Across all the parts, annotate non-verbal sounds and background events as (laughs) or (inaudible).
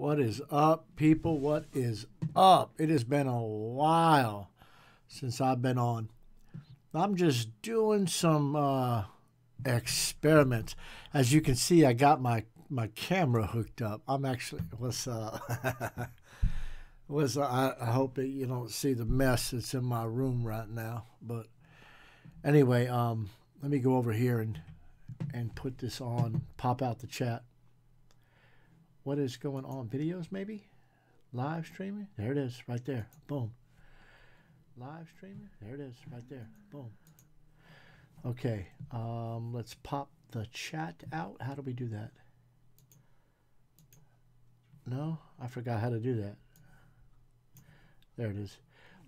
What is up, people? What is up? It has been a while since I've been on. I'm just doing some uh, experiments. As you can see, I got my, my camera hooked up. I'm actually, what's uh, (laughs) was I, I hope that you don't see the mess that's in my room right now. But anyway, um, let me go over here and and put this on. Pop out the chat. What is going on? Videos maybe? Live streaming? There it is, right there. Boom. Live streaming? There it is, right there. Boom. Okay, um, let's pop the chat out. How do we do that? No, I forgot how to do that. There it is.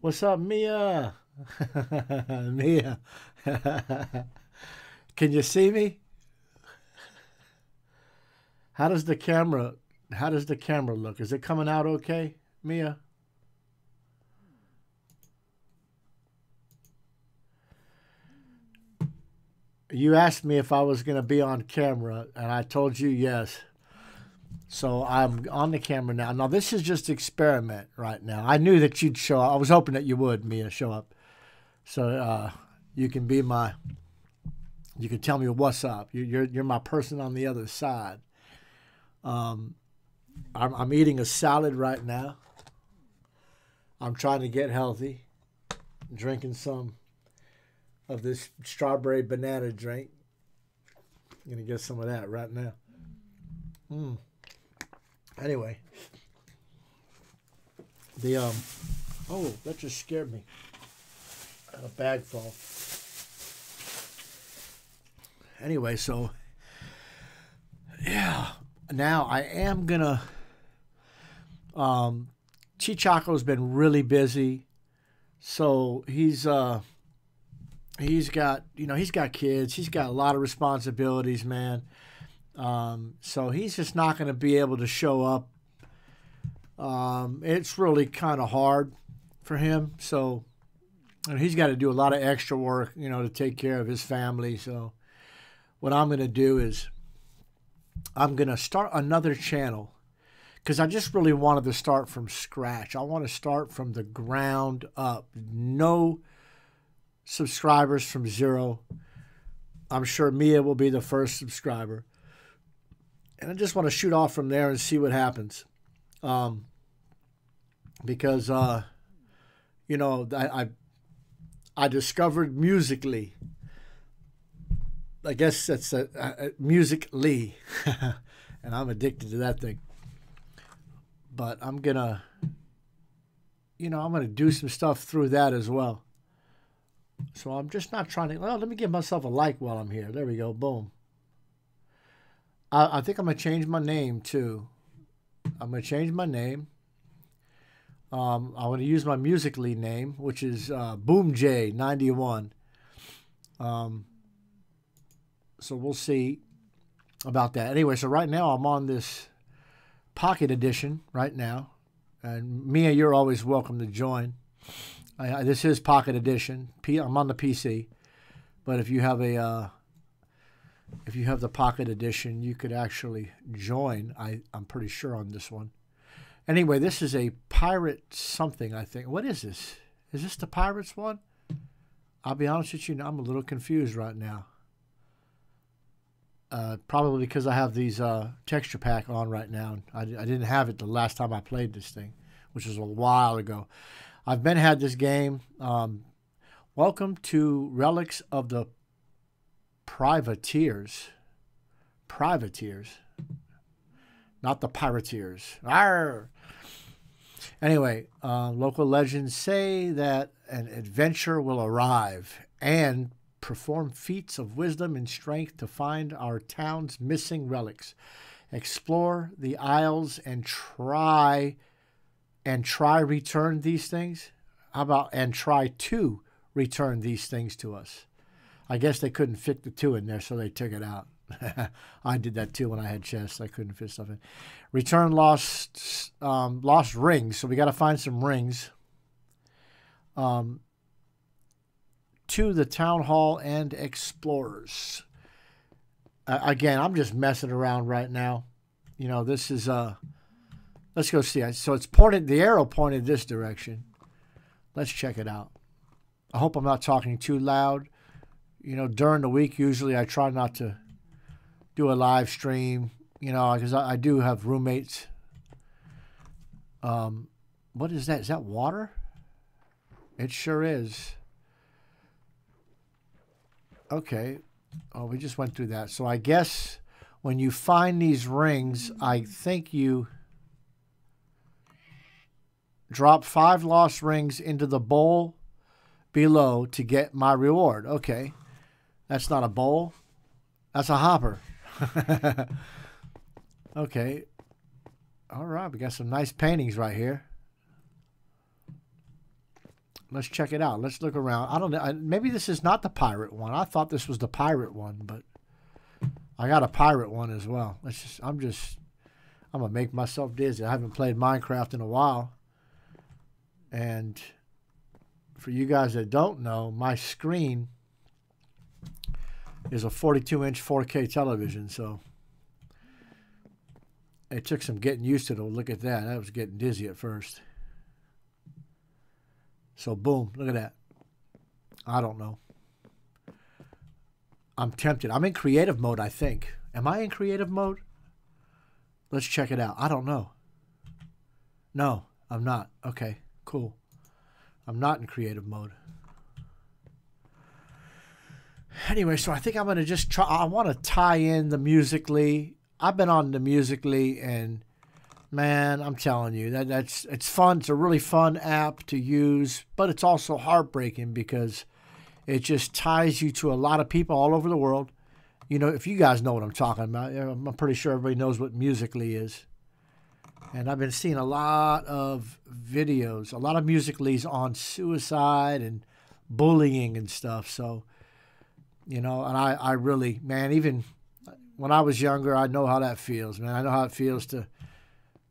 What's up, Mia? (laughs) Mia. (laughs) Can you see me? How does the camera how does the camera look? Is it coming out okay, Mia? You asked me if I was going to be on camera, and I told you yes. So I'm on the camera now. Now this is just experiment right now. I knew that you'd show up. I was hoping that you would, Mia, show up. So uh, you can be my, you can tell me what's up. You, you're you're my person on the other side. Um, I'm, I'm eating a salad right now. I'm trying to get healthy. drinking some of this strawberry banana drink. I'm gonna get some of that right now. Hmm. Anyway, the um, oh, that just scared me. A bag fall. Anyway, so yeah, now I am gonna. Um, Cheechako's been really busy, so he's uh, he's got you know he's got kids, he's got a lot of responsibilities, man. Um, so he's just not going to be able to show up. Um, it's really kind of hard for him. So and he's got to do a lot of extra work, you know, to take care of his family. So what I'm going to do is I'm going to start another channel because I just really wanted to start from scratch. I want to start from the ground up. No subscribers from zero. I'm sure Mia will be the first subscriber and I just want to shoot off from there and see what happens. Um, because uh, you know I, I, I discovered Musical.ly. I guess that's a, a, a Musical.ly, (laughs) and I'm addicted to that thing. But I'm gonna, you know, I'm gonna do some stuff through that as well. So I'm just not trying to. Well, let me give myself a like while I'm here. There we go. Boom. I, I think I'm gonna change my name too. I'm gonna change my name. Um, I'm gonna use my Musical.ly name, which is uh, Boom J 91. Um, so we'll see about that. Anyway, so right now I'm on this Pocket Edition right now, and Mia, you're always welcome to join. I, this is Pocket Edition. I'm on the PC, but if you have a uh, if you have the Pocket Edition, you could actually join. I, I'm pretty sure on this one. Anyway, this is a pirate something, I think. What is this? Is this the Pirates one? I'll be honest with you, I'm a little confused right now. Uh, probably because I have these uh, texture pack on right now. I, I didn't have it the last time I played this thing, which was a while ago. I've been had this game. Um, welcome to Relics of the privateers. Privateers. Not the pirateers. Arr! Anyway, uh, local legends say that an adventure will arrive and perform feats of wisdom and strength to find our town's missing relics. Explore the isles and try and try return these things. How about and try to return these things to us? I guess they couldn't fit the two in there, so they took it out. (laughs) I did that too when I had chests. I couldn't fit stuff in. Return lost um, lost rings. So we got to find some rings. Um, to the town hall and explorers. Uh, again, I'm just messing around right now. You know, this is uh, Let's go see. So it's pointed. The arrow pointed this direction. Let's check it out. I hope I'm not talking too loud. You know, during the week, usually I try not to do a live stream. You know, because I, I, do have roommates. Um, what is that? Is that water? It sure is. Okay. Oh, we just went through that. So I guess when you find these rings, I think you drop five lost rings into the bowl below to get my reward. Okay. That's not a bowl. That's a hopper. (laughs) okay. All right. We got some nice paintings right here. Let's check it out. Let's look around. I don't know. Maybe this is not the pirate one. I thought this was the pirate one, but I got a pirate one as well. Let's just. I'm just. I'm gonna make myself dizzy. I haven't played Minecraft in a while, and for you guys that don't know, my screen is a 42 inch 4K television, so it took some getting used to. To look at that, I was getting dizzy at first. So boom, look at that. I don't know. I'm tempted. I'm in creative mode, I think. Am I in creative mode? Let's check it out. I don't know. No, I'm not. Okay, cool. I'm not in creative mode. Anyway, so I think I'm going to just try. I want to tie in the Musical.ly. I've been on the Musical.ly and man, I'm telling you that that's it's fun. It's a really fun app to use, but it's also heartbreaking because it just ties you to a lot of people all over the world. You know, if you guys know what I'm talking about, I'm pretty sure everybody knows what Musical.ly is. And I've been seeing a lot of videos, a lot of Musical.lys on suicide and bullying and stuff. So, you know, and I, I really, man, even when I was younger, I know how that feels, man. I know how it feels to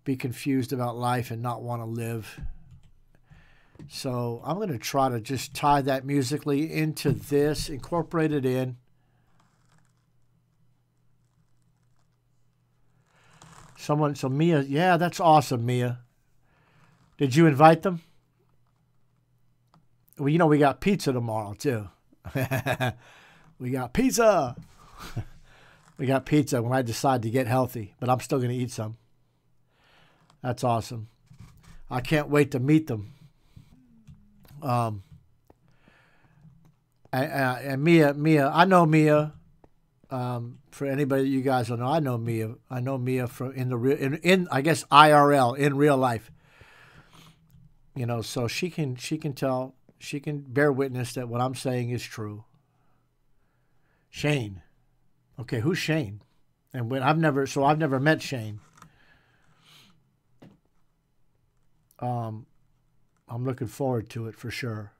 be confused about life and not want to live. So I'm going to try to just tie that Musical.ly into this, incorporate it in. Someone, so Mia, yeah, that's awesome, Mia. Did you invite them? Well, you know, we got pizza tomorrow, too. (laughs) we got pizza. (laughs) we got pizza when I decide to get healthy, but I'm still going to eat some. That's awesome. I can't wait to meet them. Um, and, and Mia, Mia, I know Mia. Um, for anybody you guys don't know, I know Mia. I know Mia from in the real, in, in I guess IRL in real life. You know, so she can she can tell she can bear witness that what I'm saying is true. Shane, okay, who's Shane? And when I've never so I've never met Shane. Um, I'm looking forward to it for sure.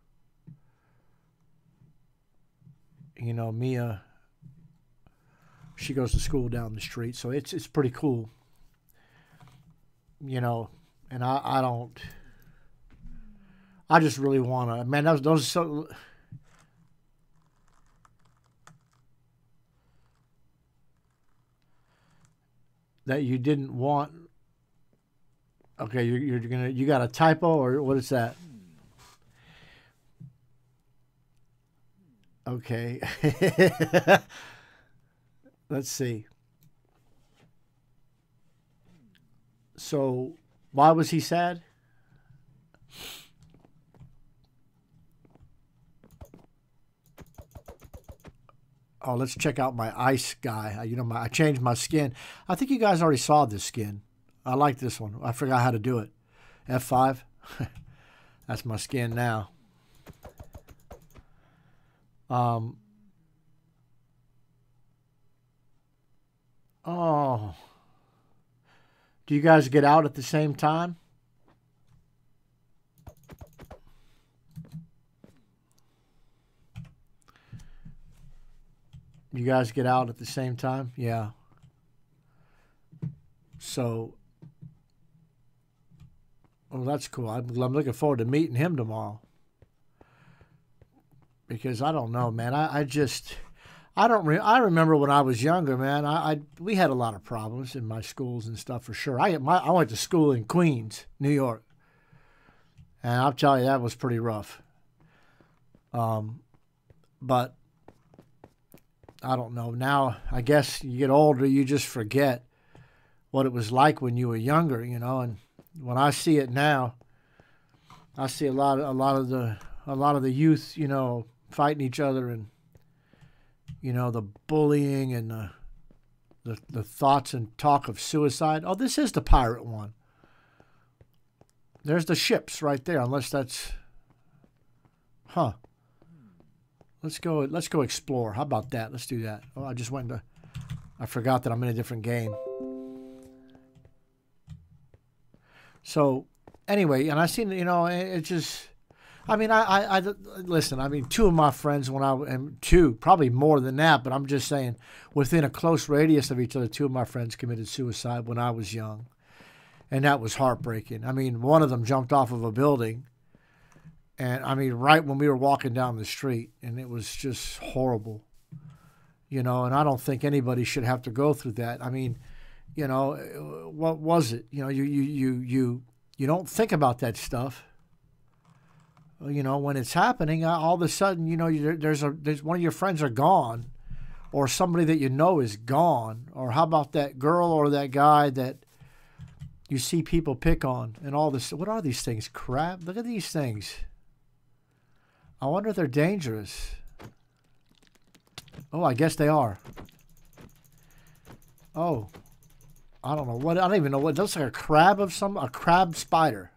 You know, Mia, she goes to school down the street, so it's it's pretty cool. You know, and I I don't. I just really want to. Man, those those so. That you didn't want Okay, you're, you're gonna you got a typo or what is that? Okay. (laughs) Let's see. So, why was he sad? Oh, let's check out my ice guy. Uh, you know, my I changed my skin. I think you guys already saw this skin. I like this one. I forgot how to do it. F5. (laughs) That's my skin now. Um, oh. Do you guys get out at the same time? You guys get out at the same time? Yeah. So well, that's cool. I'm, I'm looking forward to meeting him tomorrow. Because I don't know, man. I, I just, I don't. Re- I remember when I was younger, man. I, I we had a lot of problems in my schools and stuff for sure. I my, I went to school in Queens, New York, and I'll tell you that was pretty rough. Um, but I don't know. Now I guess you get older, you just forget what it was like when you were younger, you know. And when I see it now, I see a lot of a lot of the a lot of the youth, you know, fighting each other and you know the bullying and the the, the thoughts and talk of suicide. Oh, this is the pirate one. There's the ships right there, unless that's huh. Let's go let's go explore. How about that? Let's do that. Oh, I just went to I forgot that I'm in a different game. So anyway, and I seen you know it, just. I mean, I, I, I, listen. I mean, two of my friends when I and two, probably more than that, but I'm just saying, within a close radius of each other, two of my friends committed suicide when I was young, and that was heartbreaking. I mean, one of them jumped off of a building, and I mean, right when we were walking down the street, and it was just horrible, you know. And I don't think anybody should have to go through that. I mean, you know, what was it? You know, you you you you you don't think about that stuff. You know, when it's happening, uh, all of a sudden, you know, there's a there's one of your friends are gone, or somebody that you know is gone, or how about that girl or that guy that you see people pick on and all this. What are these things? Crap! Look at these things. I wonder if they're dangerous. Oh, I guess they are. Oh, I don't know what I don't even know what it looks like a crab of some a crab spider.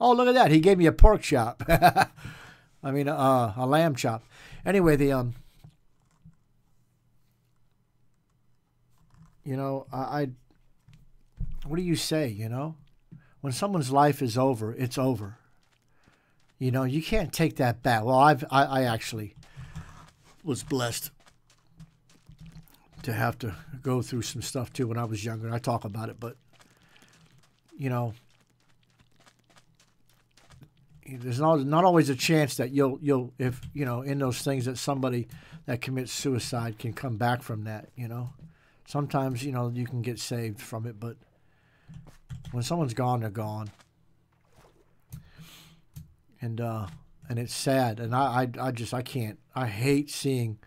Oh, look at that! He gave me a pork chop. (laughs) I mean, uh, a lamb chop. Anyway, the um, you know, I, I, what do you say? You know, when someone's life is over, it's over. You know, you can't take that back. Well, I've I, I actually was blessed to have to go through some stuff too when I was younger. I talk about it, but you know, there's not not always a chance that you'll you'll if you know in those things that somebody that commits suicide can come back from that. You know, sometimes you know you can get saved from it, but when someone's gone, they're gone, and uh, and it's sad. And I, I I just I can't. I hate seeing,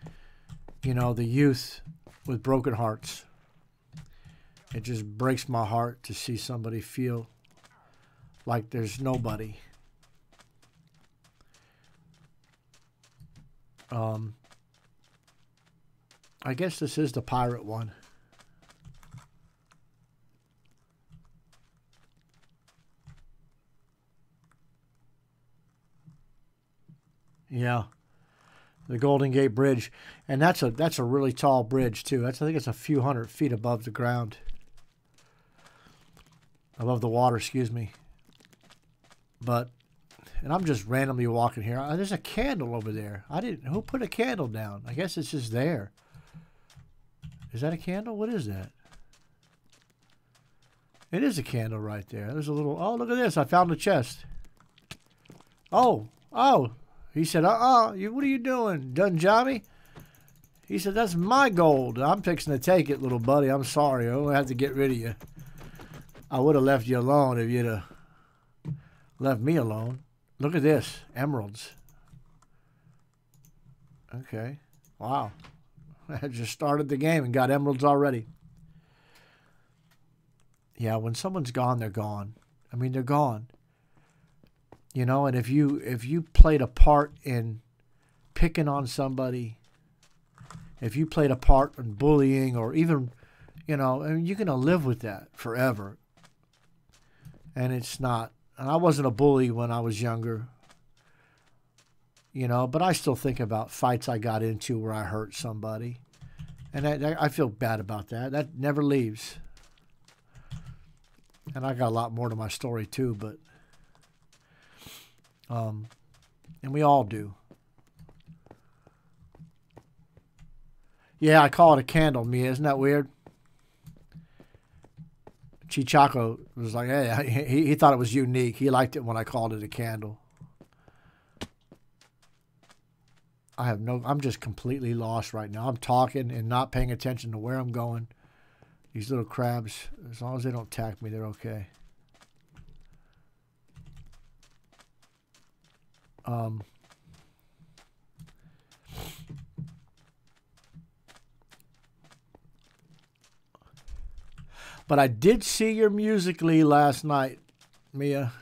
you know, the youth with broken hearts. It just breaks my heart to see somebody feel like there's nobody. Um, I guess this is the pirate one. Yeah the Golden Gate Bridge, and that's a that's a really tall bridge too. That's I think it's a few hundred feet above the ground, above the water. Excuse me. But, and I'm just randomly walking here. Oh, there's a candle over there. I didn't. Who put a candle down? I guess it's just there. Is that a candle? What is that? It is a candle right there. There's a little. Oh, look at this! I found a chest. Oh, oh, he said, uh-uh, you, what are you doing, done? He said, that's my gold. I'm fixing to take it, little buddy. I'm sorry. Going to have to get rid of you. I would have left you alone if you'd have left me alone. Look at this. Emeralds. Okay. Wow. (laughs) I just started the game and got emeralds already. Yeah, when someone's gone, they're gone. I mean, they're gone you know and if you if you played a part in picking on somebody if you played a part in bullying or even you know I mean, you're going to live with that forever. And it's not and i wasn't a bully when i was younger you know but i still think about fights i got into where i hurt somebody. And I, I feel bad about that. That never leaves. And i got a lot more to my story too but um, and we all do. Yeah, I call it a candle, Mia. Isn't that weird? Cheechako was like, hey, he, he thought it was unique. He liked it when I called it a candle. I have no. I'm just completely lost right now. I'm talking and not paying attention to where I'm going. These little crabs, as long as they don't attack me, they're okay. Um. But I did see your Musical.ly last night, Mia.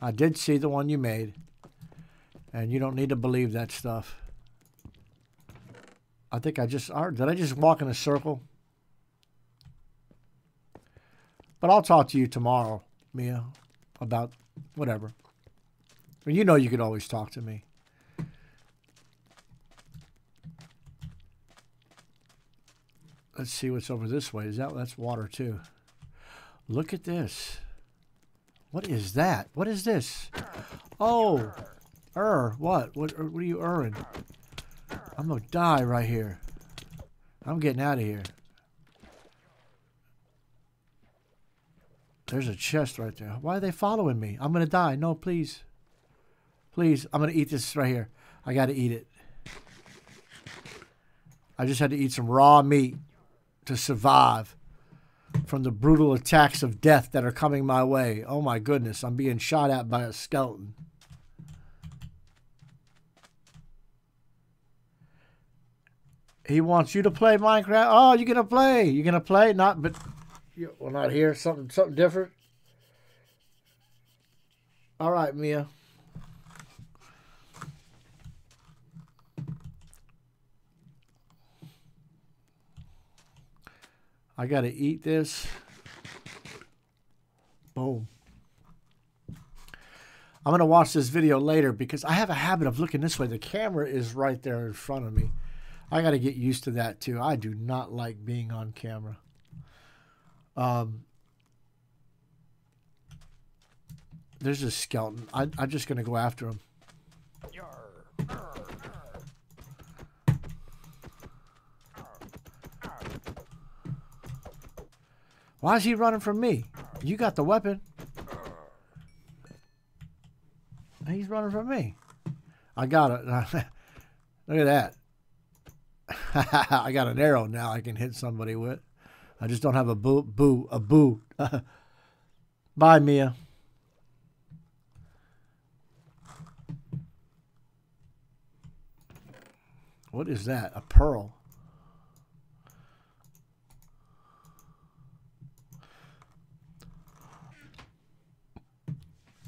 I did see the one you made. And you don't need to believe that stuff. I think I just are did I just walk in a circle? But I'll talk to you tomorrow, Mia, about whatever. You know you could always talk to me. Let's see what's over this way. Is that that's water too? Look at this. What is that? What is this? Oh, er, what? What? Er, what are you erring? I'm gonna die right here. I'm getting out of here. There's a chest right there. Why are they following me? I'm gonna die. No, please. Please, I'm gonna eat this right here. I gotta eat it. I just had to eat some raw meat to survive from the brutal attacks of death that are coming my way. Oh my goodness, I'm being shot at by a skeleton. He wants you to play Minecraft. Oh, you're gonna play. You're gonna play, not but well, not here. Something, something different. All right, Mia. I got to eat this. Boom. I'm going to watch this video later because I have a habit of looking this way. The camera is right there in front of me. I got to get used to that too. I do not like being on camera. Um, there's a skeleton. I, I'm just going to go after him. Why is he running from me? You got the weapon. He's running from me. I got it. (laughs) Look at that. (laughs) I got an arrow now I can hit somebody with. I just don't have a boo, boo, a boo. (laughs) Bye, Mia. What is that? A pearl.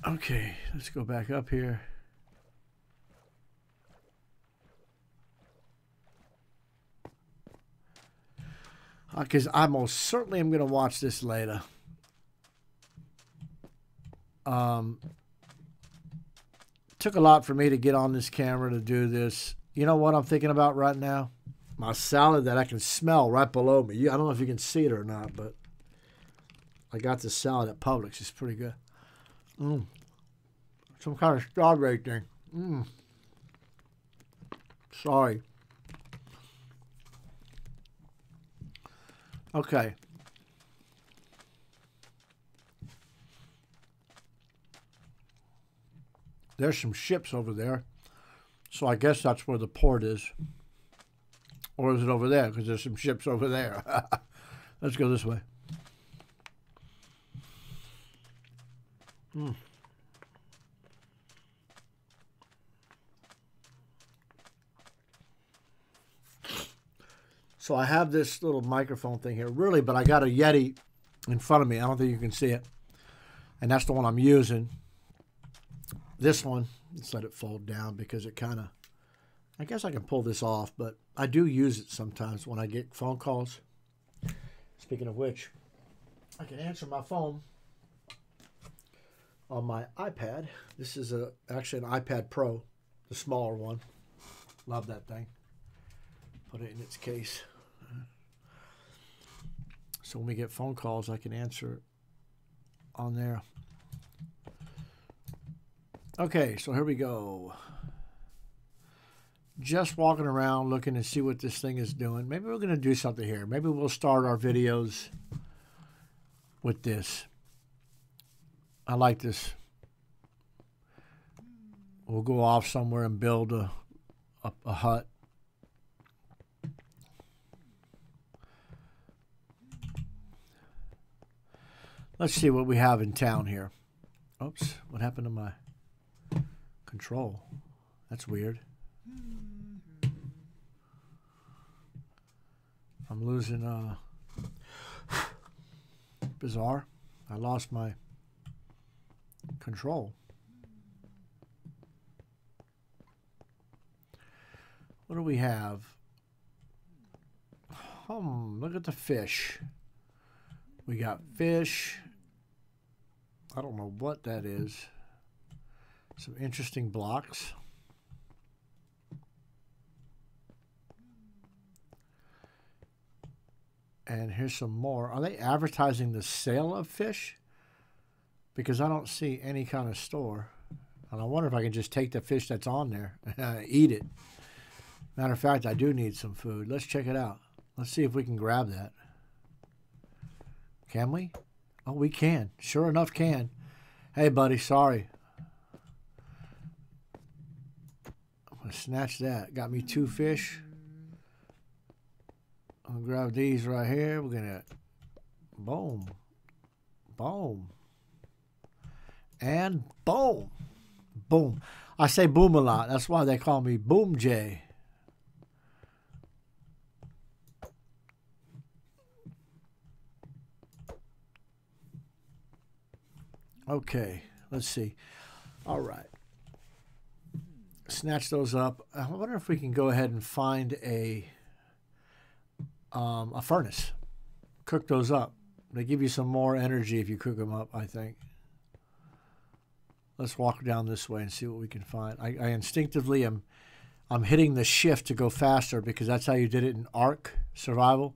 Okay, let's go back up here. Because uh, I most certainly am going to watch this later. Um, took a lot for me to get on this camera to do this. You know what I'm thinking about right now? My salad that I can smell right below me. I don't know if you can see it or not, but I got this salad at Publix. It's pretty good. Mm. Some kind of strawberry thing. Mm. Sorry. Okay. There's some ships over there. So I guess that's where the port is. Or is it over there? Because there's some ships over there. (laughs) Let's go this way. Hmm. So I have this little microphone thing here, really, but I got a Yeti in front of me. I don't think you can see it. And that's the one I'm using. This one, let's let it fold down because it kind of, I guess I can pull this off, but I do use it sometimes when I get phone calls. Speaking of which, I can answer my phone on my iPad. This is a actually an iPad Pro, the smaller one. Love that thing. Put it in its case. So when we get phone calls, I can answer on there. Okay, so here we go. Just walking around looking to see what this thing is doing. Maybe we're going to do something here. Maybe we'll start our videos with this. I like this. We'll go off somewhere and build a, a, a hut. Let's see what we have in town here. Oops, what happened to my control? That's weird. I'm losing uh (sighs) bizarre. I lost my control. What do we have? Hmm, look at the fish. We got fish. I don't know what that is. Some interesting blocks. And here's some more. Are they advertising the sale of fish? Because I don't see any kind of store. And I wonder if I can just take the fish that's on there and (laughs) eat it. Matter of fact, I do need some food. Let's check it out. Let's see if we can grab that. Can we? Oh, we can. Sure enough, can. Hey, buddy, sorry. I'm going to snatch that. Got me two fish. I'm going to grab these right here. We're going to... Boom. Boom. And boom. Boom. I say boom a lot. That's why they call me Boom J. Okay, let's see. All right. Snatch those up. I wonder if we can go ahead and find a um, a furnace. Cook those up. They give you some more energy if you cook them up, I think. Let's walk down this way and see what we can find. I, I instinctively am I'm hitting the shift to go faster because that's how you did it in Ark Survival.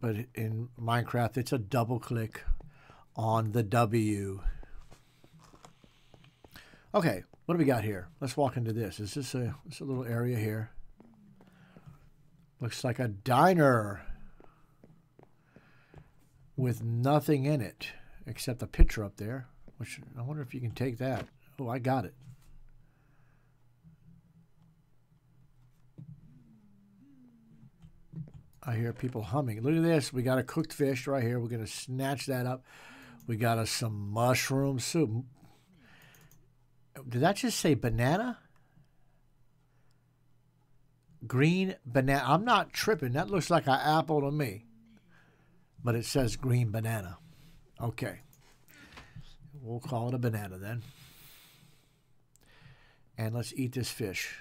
But in Minecraft, it's a double click on the W. Okay, what do we got here? Let's walk into this. Is this a, this a little area here? Looks like a diner with nothing in it except a picture up there, which I wonder if you can take that. Oh, I got it. I hear people humming. Look at this. We got a cooked fish right here. We're going to snatch that up. We got us some mushroom soup. Did that just say banana? Green banana. I'm not tripping. That looks like an apple to me. But it says green banana. Okay. We'll call it a banana then. And let's eat this fish.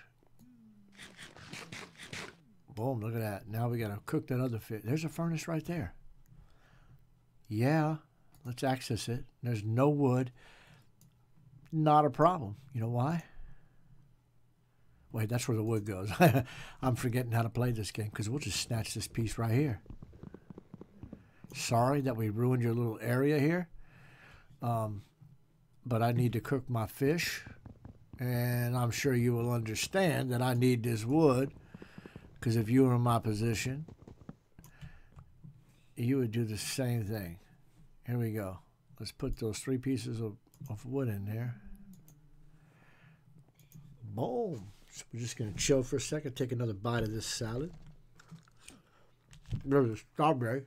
Boom, look at that. Now we got to cook that other fish. There's a furnace right there. Yeah. Let's access it. There's no wood. Not a problem. You know why? Wait, that's where the wood goes. (laughs) I'm forgetting how to play this game because we'll just snatch this piece right here. Sorry that we ruined your little area here. Um, but I need to cook my fish. And I'm sure you will understand that I need this wood because if you were in my position, you would do the same thing. Here we go. Let's put those three pieces of, of wood in there. Boom. So we're just going to chill for a second, take another bite of this salad. There's a strawberry.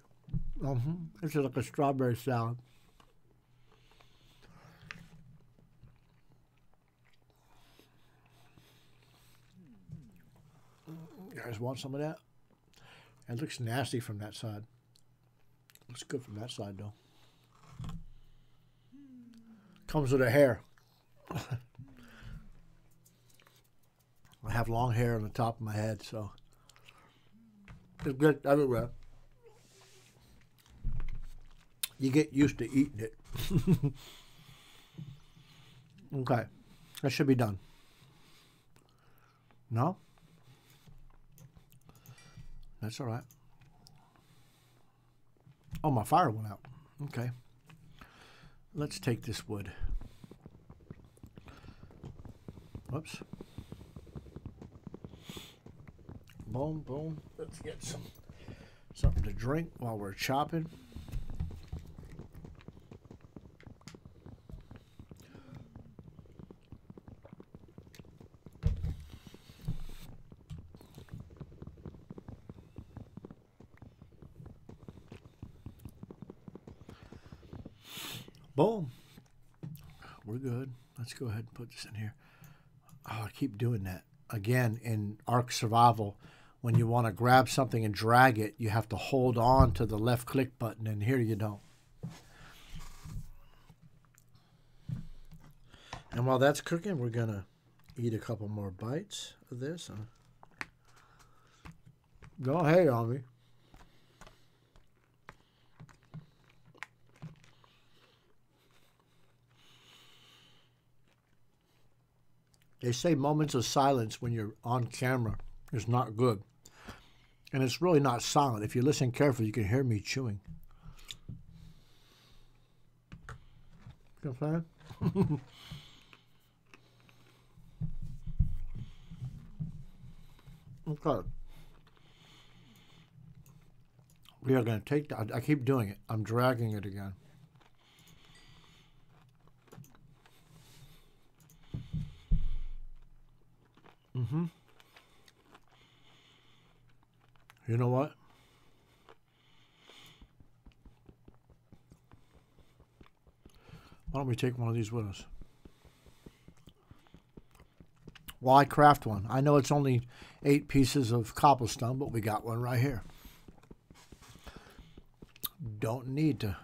Mm-hmm. This is like a strawberry salad. You guys want some of that? It looks nasty from that side. Looks good from that side, though. Comes with a hair. (laughs) I have long hair on the top of my head, so it's good everywhere. You get used to eating it. (laughs) okay, that should be done. No? That's all right. Oh, my fire went out. Okay. Let's take this wood. Whoops. Boom, boom. Let's get some something to drink while we're chopping. Boom. We're good. Let's go ahead and put this in here. Oh, I keep doing that. Again, in Ark Survival, when you want to grab something and drag it, you have to hold on to the left click button, and here you don't. And while that's cooking, we're going to eat a couple more bites of this. Go ahead on me. They say moments of silence when you're on camera is not good. And it's really not silent. If you listen carefully, you can hear me chewing. You (laughs) okay. We are going to take that. I keep doing it. I'm dragging it again. Mm-hmm. You know what? Why don't we take one of these with us? Why craft one? I know it's only eight pieces of cobblestone, but we got one right here. Don't need to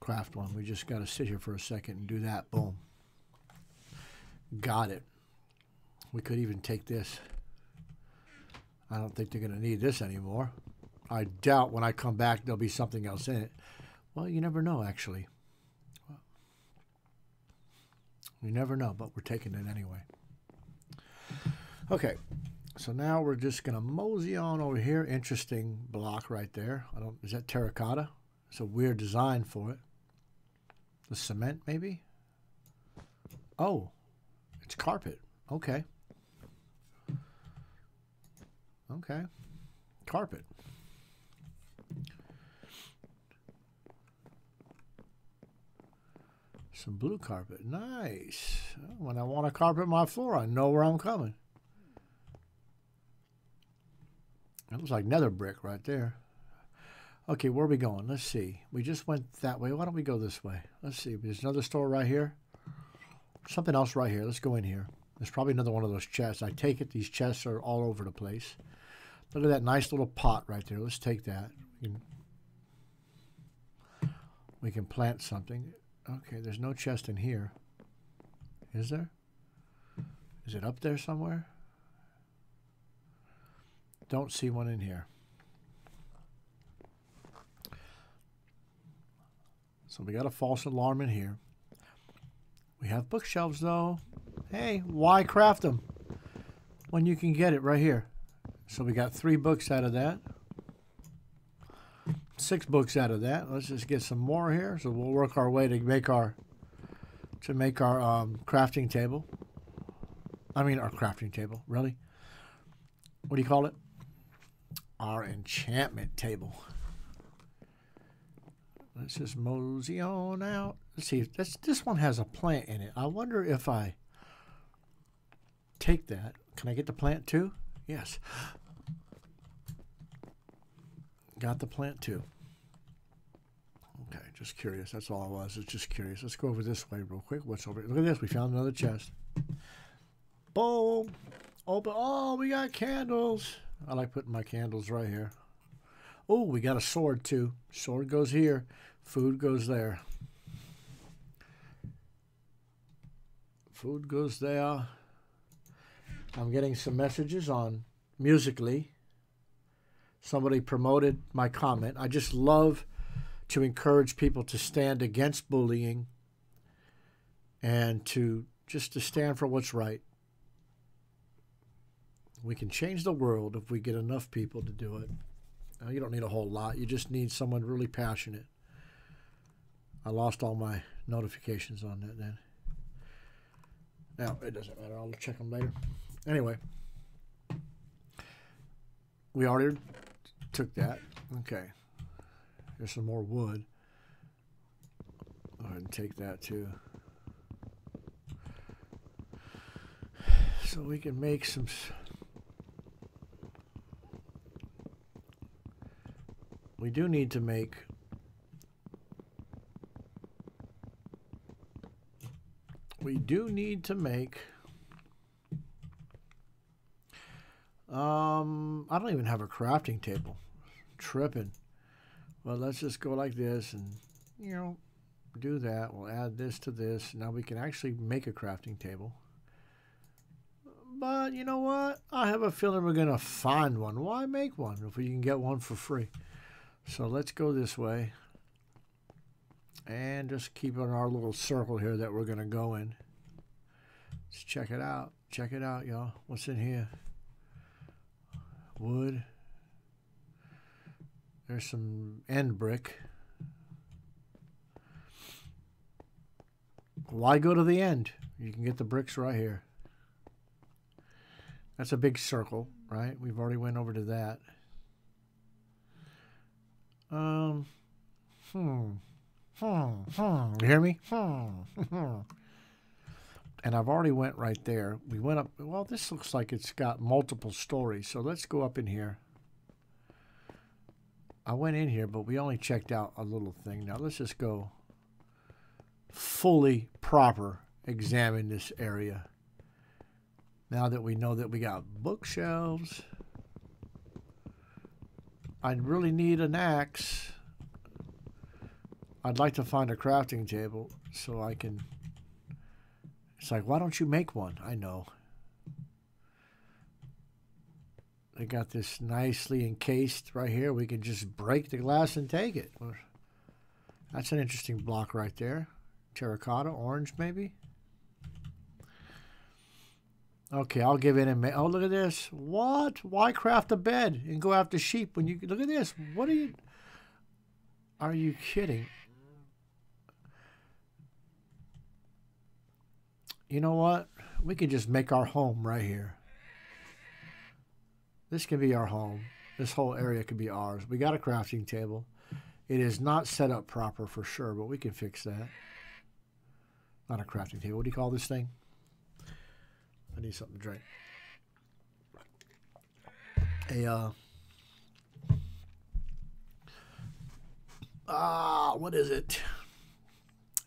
craft one. We just got to sit here for a second and do that. Boom. Got it. We could even take this. I don't think they're going to need this anymore. I doubt when I come back there'll be something else in it. Well, you never know, actually. You never know, but we're taking it anyway. Okay, so now we're just going to mosey on over here. Interesting block right there. I don't. Is that terracotta? It's a weird design for it. The cement, maybe. Oh, it's carpet. Okay. Okay. Carpet. Some blue carpet. Nice. When I want to carpet my floor, I know where I'm coming. It looks like nether brick right there. Okay, where are we going? Let's see. We just went that way. Why don't we go this way? Let's see. There's another store right here. Something else right here. Let's go in here. There's probably another one of those chests. I take it these chests are all over the place. Look at that nice little pot right there. Let's take that. We can, we can plant something. Okay, there's no chest in here. Is there? Is it up there somewhere? Don't see one in here. So we got a false alarm in here. We have bookshelves though. Hey, why craft them when you can get it right here? So we got three books out of that. Six books out of that. Let's just get some more here. So we'll work our way to make our to make our um, crafting table. I mean our crafting table. Really? What do you call it? Our enchantment table. Let's just mosey on out. Let's see. This this one has a plant in it. I wonder if I take that. Can I get the plant too? Yes. Got the plant too. Okay, just curious. That's all I was. It's just curious. Let's go over this way real quick. What's over here? Look at this. We found another chest. Boom. Open. Oh, we got candles. I like putting my candles right here. Oh, we got a sword too. Sword goes here. Food goes there. Food goes there. I'm getting some messages on Musical.ly. Somebody promoted my comment. I just love to encourage people to stand against bullying and to just to stand for what's right. We can change the world if we get enough people to do it. Now, you don't need a whole lot. You just need someone really passionate. I lost all my notifications on that then. Now, it doesn't matter. I'll check them later. Anyway, we already took that. Okay. Here's some more wood. Go ahead and take that too. So we can make some. We do need to make we do need to make um I don't even have a crafting table. Tripping. Well, let's just go like this and you know do that. We'll add this to this. Now we can actually make a crafting table. But you know what? I have a feeling we're going to find one. Why make one if we can get one for free? So let's go this way. And just keep on our little circle here that we're going to go in. Let's check it out. Check it out, y'all. What's in here? Wood. There's some end brick. Why go to the end? You can get the bricks right here. That's a big circle, right? We've already went over to that. Um, hmm, hmm, hmm. You hear me? Hmm, hmm. And I've already went right there. We went up. Well, this looks like it's got multiple stories. So let's go up in here. I went in here, but we only checked out a little thing. Now let's just go fully proper examine this area. Now that we know that we got bookshelves, I'd really need an axe. I'd like to find a crafting table so I can... It's like, why don't you make one? I know. They got this nicely encased right here. We can just break the glass and take it. That's an interesting block right there. Terracotta, orange maybe? Okay, I'll give it a Oh, look at this. What? Why craft a bed and go after sheep when you... Look at this. What are you... Are you kidding? You know what? We can just make our home right here. This can be our home. This whole area could be ours. We got a crafting table. It is not set up proper for sure, but we can fix that. Not a crafting table. What do you call this thing? I need something to drink. A uh Ah, what is it?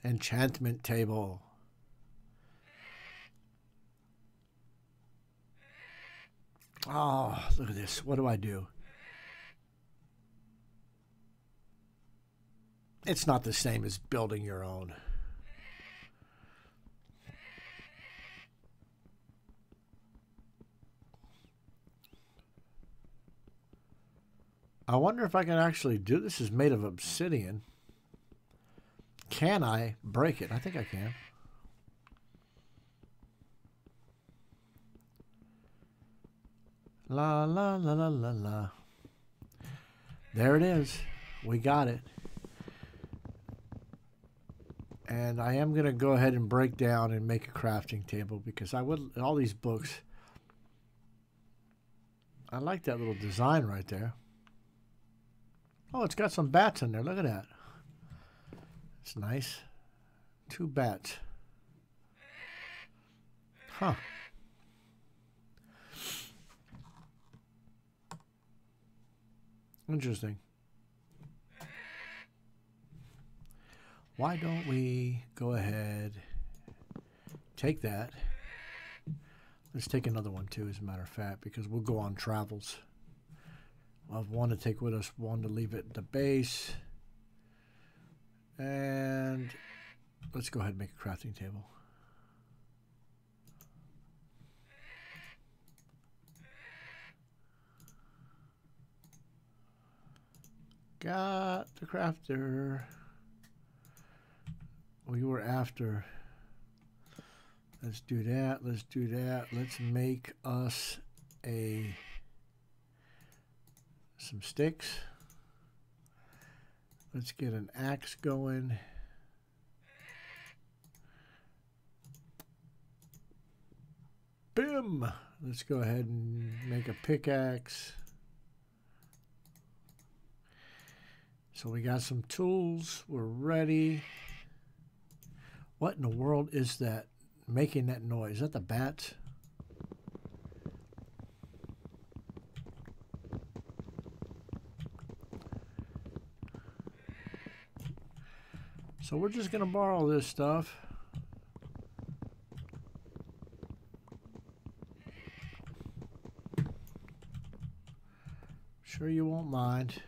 Enchantment table. Oh, look at this. What do I do? It's not the same as building your own. I wonder if I can actually do this. is made of obsidian. Can I break it? I think I can. La la la la la la. There it is. We got it. And I am going to go ahead and break down and make a crafting table because I would all these books. I like that little design right there. Oh, it's got some bats in there. Look at that. It's nice. Two bats. Huh. Interesting. Why don't we go ahead, take that. Let's take another one too, as a matter of fact, because we'll go on travels of one to take with us, one to leave at the base. And let's go ahead and make a crafting table. Got the crafter. We were after. Let's do that. Let's do that. Let's make us a some sticks. Let's get an axe going. Bim! Let's go ahead and make a pickaxe. So we got some tools. We're ready. What in the world is that making that noise? Is that the bat? So we're just going to borrow this stuff. Sure you won't mind.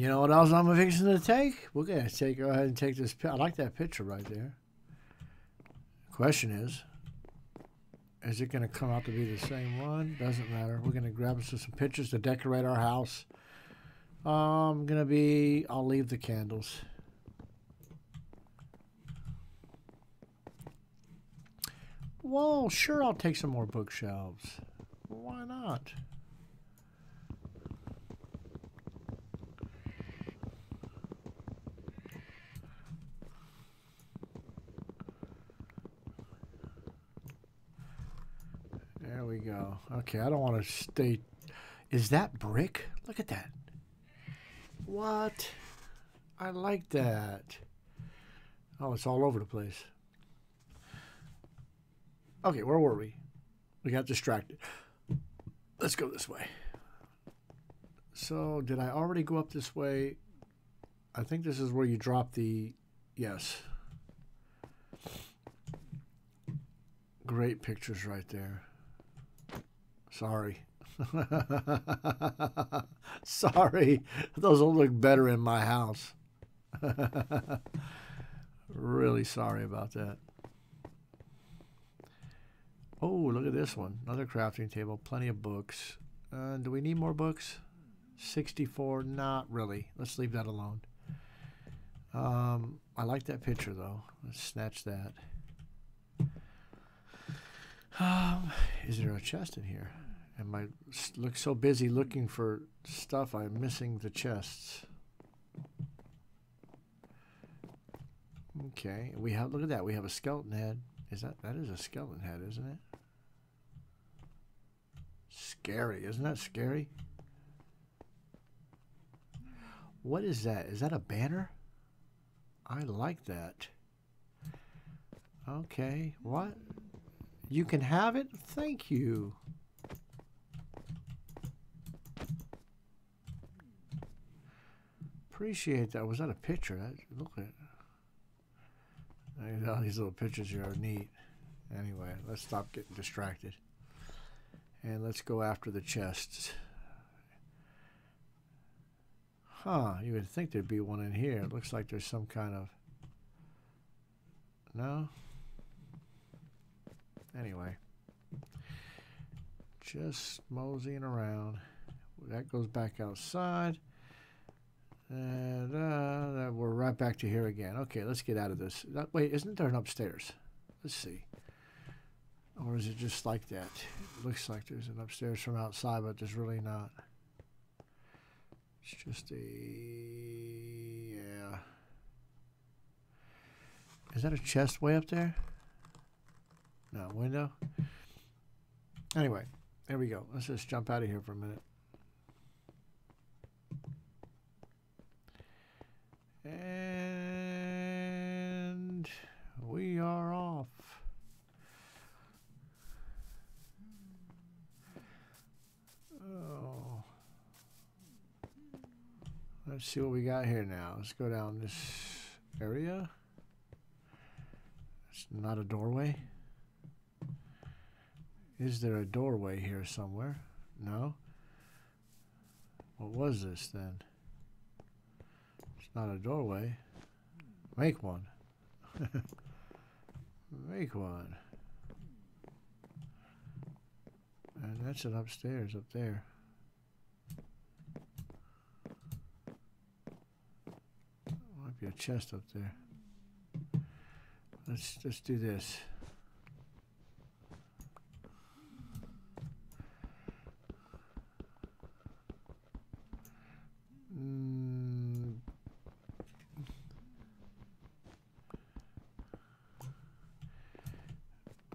You know what else I'm fixing to take? We're going to take, go ahead and take this. I like that picture right there. Question is, is it going to come out to be the same one? Doesn't matter. We're going to grab us some pictures to decorate our house. Um, I'm going to be, I'll leave the candles. Well, sure, I'll take some more bookshelves. Why not? There we go. Okay, I don't want to stay. Is that brick? Look at that. What? I like that. Oh, it's all over the place. Okay, where were we? We got distracted. Let's go this way. So, did I already go up this way? I think this is where you drop the. Yes. Great pictures right there. Sorry. (laughs) Sorry. Those will look better in my house. (laughs) really sorry about that. Oh, look at this one. Another crafting table. Plenty of books. Uh, do we need more books? 64. Not really. Let's leave that alone. Um, I like that picture, though. Let's snatch that. Um, is there a chest in here? Am I look so busy looking for stuff I'm missing the chests? Okay, we have look at that. We have a skeleton head. Is that that is a skeleton head, isn't it? Scary, isn't that scary? What is that? Is that a banner? I like that. Okay, what? You can have it? Thank you. Appreciate that. Was that a picture? That, look at it. All these little pictures here are neat. Anyway, let's stop getting distracted. And let's go after the chests. Huh, you would think there'd be one in here. It looks like there's some kind of... No? Anyway. Just moseying around. That goes back outside. And uh, we're right back to here again. Okay, let's get out of this. That, wait, isn't there an upstairs? Let's see. Or is it just like that? It looks like there's an upstairs from outside, but there's really not. It's just a... Yeah. Is that a chest way up there? No, window? Anyway, there we go. Let's just jump out of here for a minute. And we are off. Oh. Let's see what we got here now. Let's go down this area. It's not a doorway. Is there a doorway here somewhere? No. What was this then? It's not a doorway. Make one. (laughs) Make one. And that's an upstairs up there. Might be a chest up there. Let's just do this. Mm.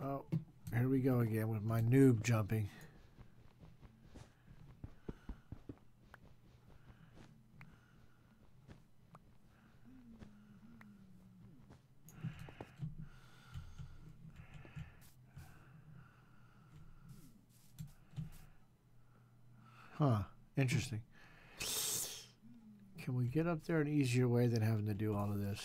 Oh, here we go again with my noob jumping. Huh. Interesting. Can we get up there an easier way than having to do all of this?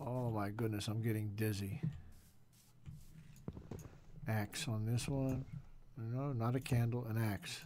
Oh my goodness, I'm getting dizzy. Axe on this one. No, not a candle, an axe.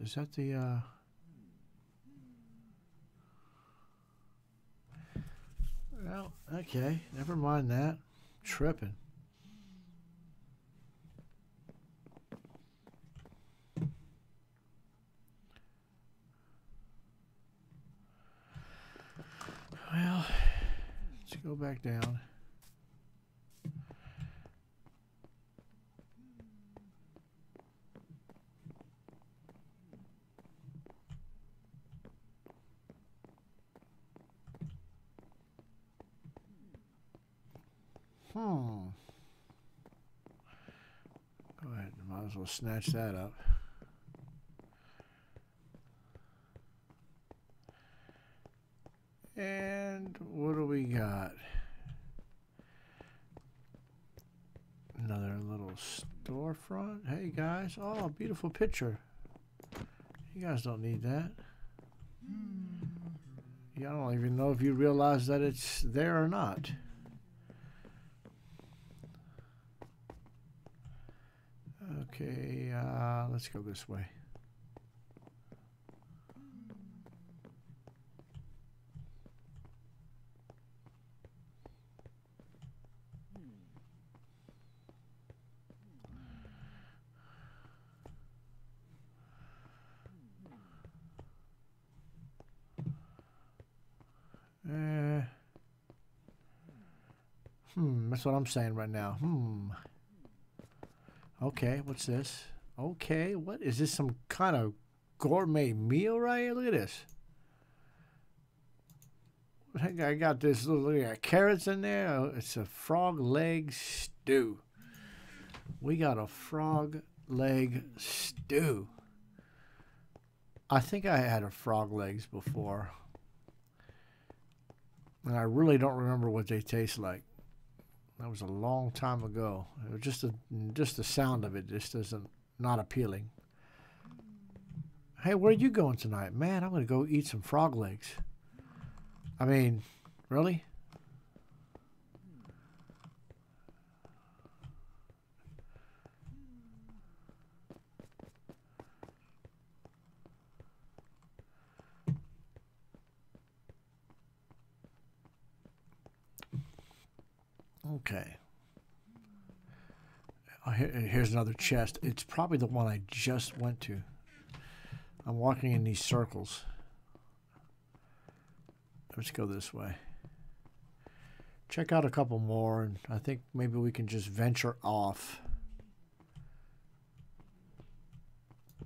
Is that the uh Well, okay. Never mind that. Tripping. Well, let's go back down. Hmm. Go ahead. Might as well snatch that up. And what do we got? Another little storefront. Hey guys. Oh, beautiful picture. You guys don't need that. Hmm. Yeah, I don't even know if you realize that it's there or not. Okay, uh, let's go this way. Uh, hmm, that's what I'm saying right now. Hmm. Okay, what's this? Okay, what is this? Some kind of gourmet meal right here? Look at this. I got this little got carrots in there. Oh, it's a frog leg stew. We got a frog leg stew. I think I had a frog legs before. And I really don't remember what they taste like. That was a long time ago. It was just a, just the sound of it just isn't not appealing. Hey, where are you going tonight? Man, I'm going to go eat some frog legs. I mean, really? Okay. Oh, here, here's another chest. It's probably the one I just went to. I'm walking in these circles. Let's go this way. Check out a couple more, and I think maybe we can just venture off.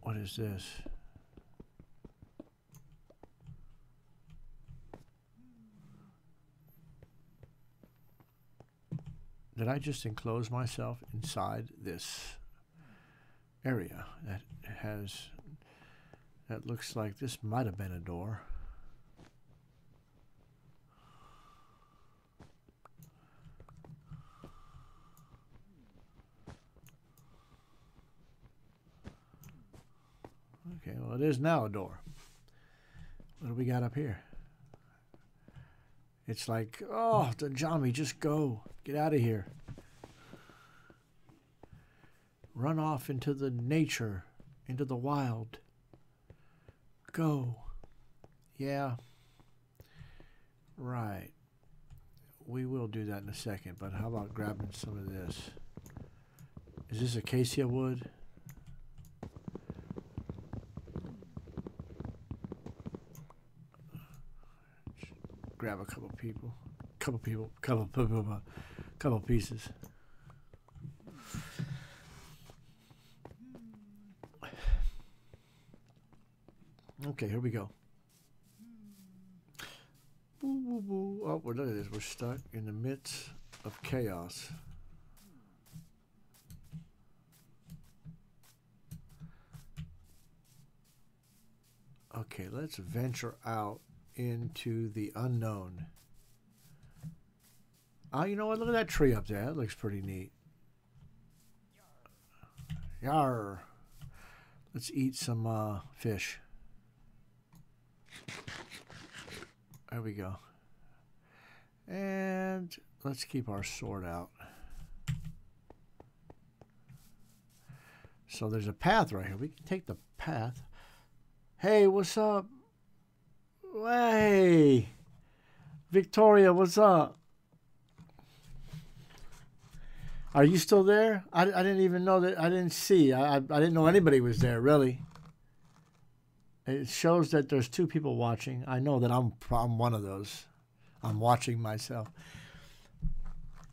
What is this? Did I just enclose myself inside this area that has that looks like this might have been a door. Okay, well it is now a door. What do we got up here? It's like, oh, Dunjahmi, just go. Get out of here. Run off into the nature, into the wild. Go. Yeah. Right. We will do that in a second, but how about grabbing some of this? Is this acacia wood? Grab a couple people, couple people, couple people, couple pieces. Okay, here we go. Boo, boo, boo. Oh, well, look at this. We're stuck in the midst of chaos. Okay, let's venture out into the unknown. Oh, you know what? Look at that tree up there. That looks pretty neat. Yar. Let's eat some uh, fish. There we go. And let's keep our sword out. So there's a path right here. We can take the path. Hey, what's up? Hey, Victoria, what's up? Are you still there? I, I didn't even know that. I didn't see. I, I, I didn't know anybody was there, really. It shows that there's two people watching. I know that I'm, I'm one of those. I'm watching myself.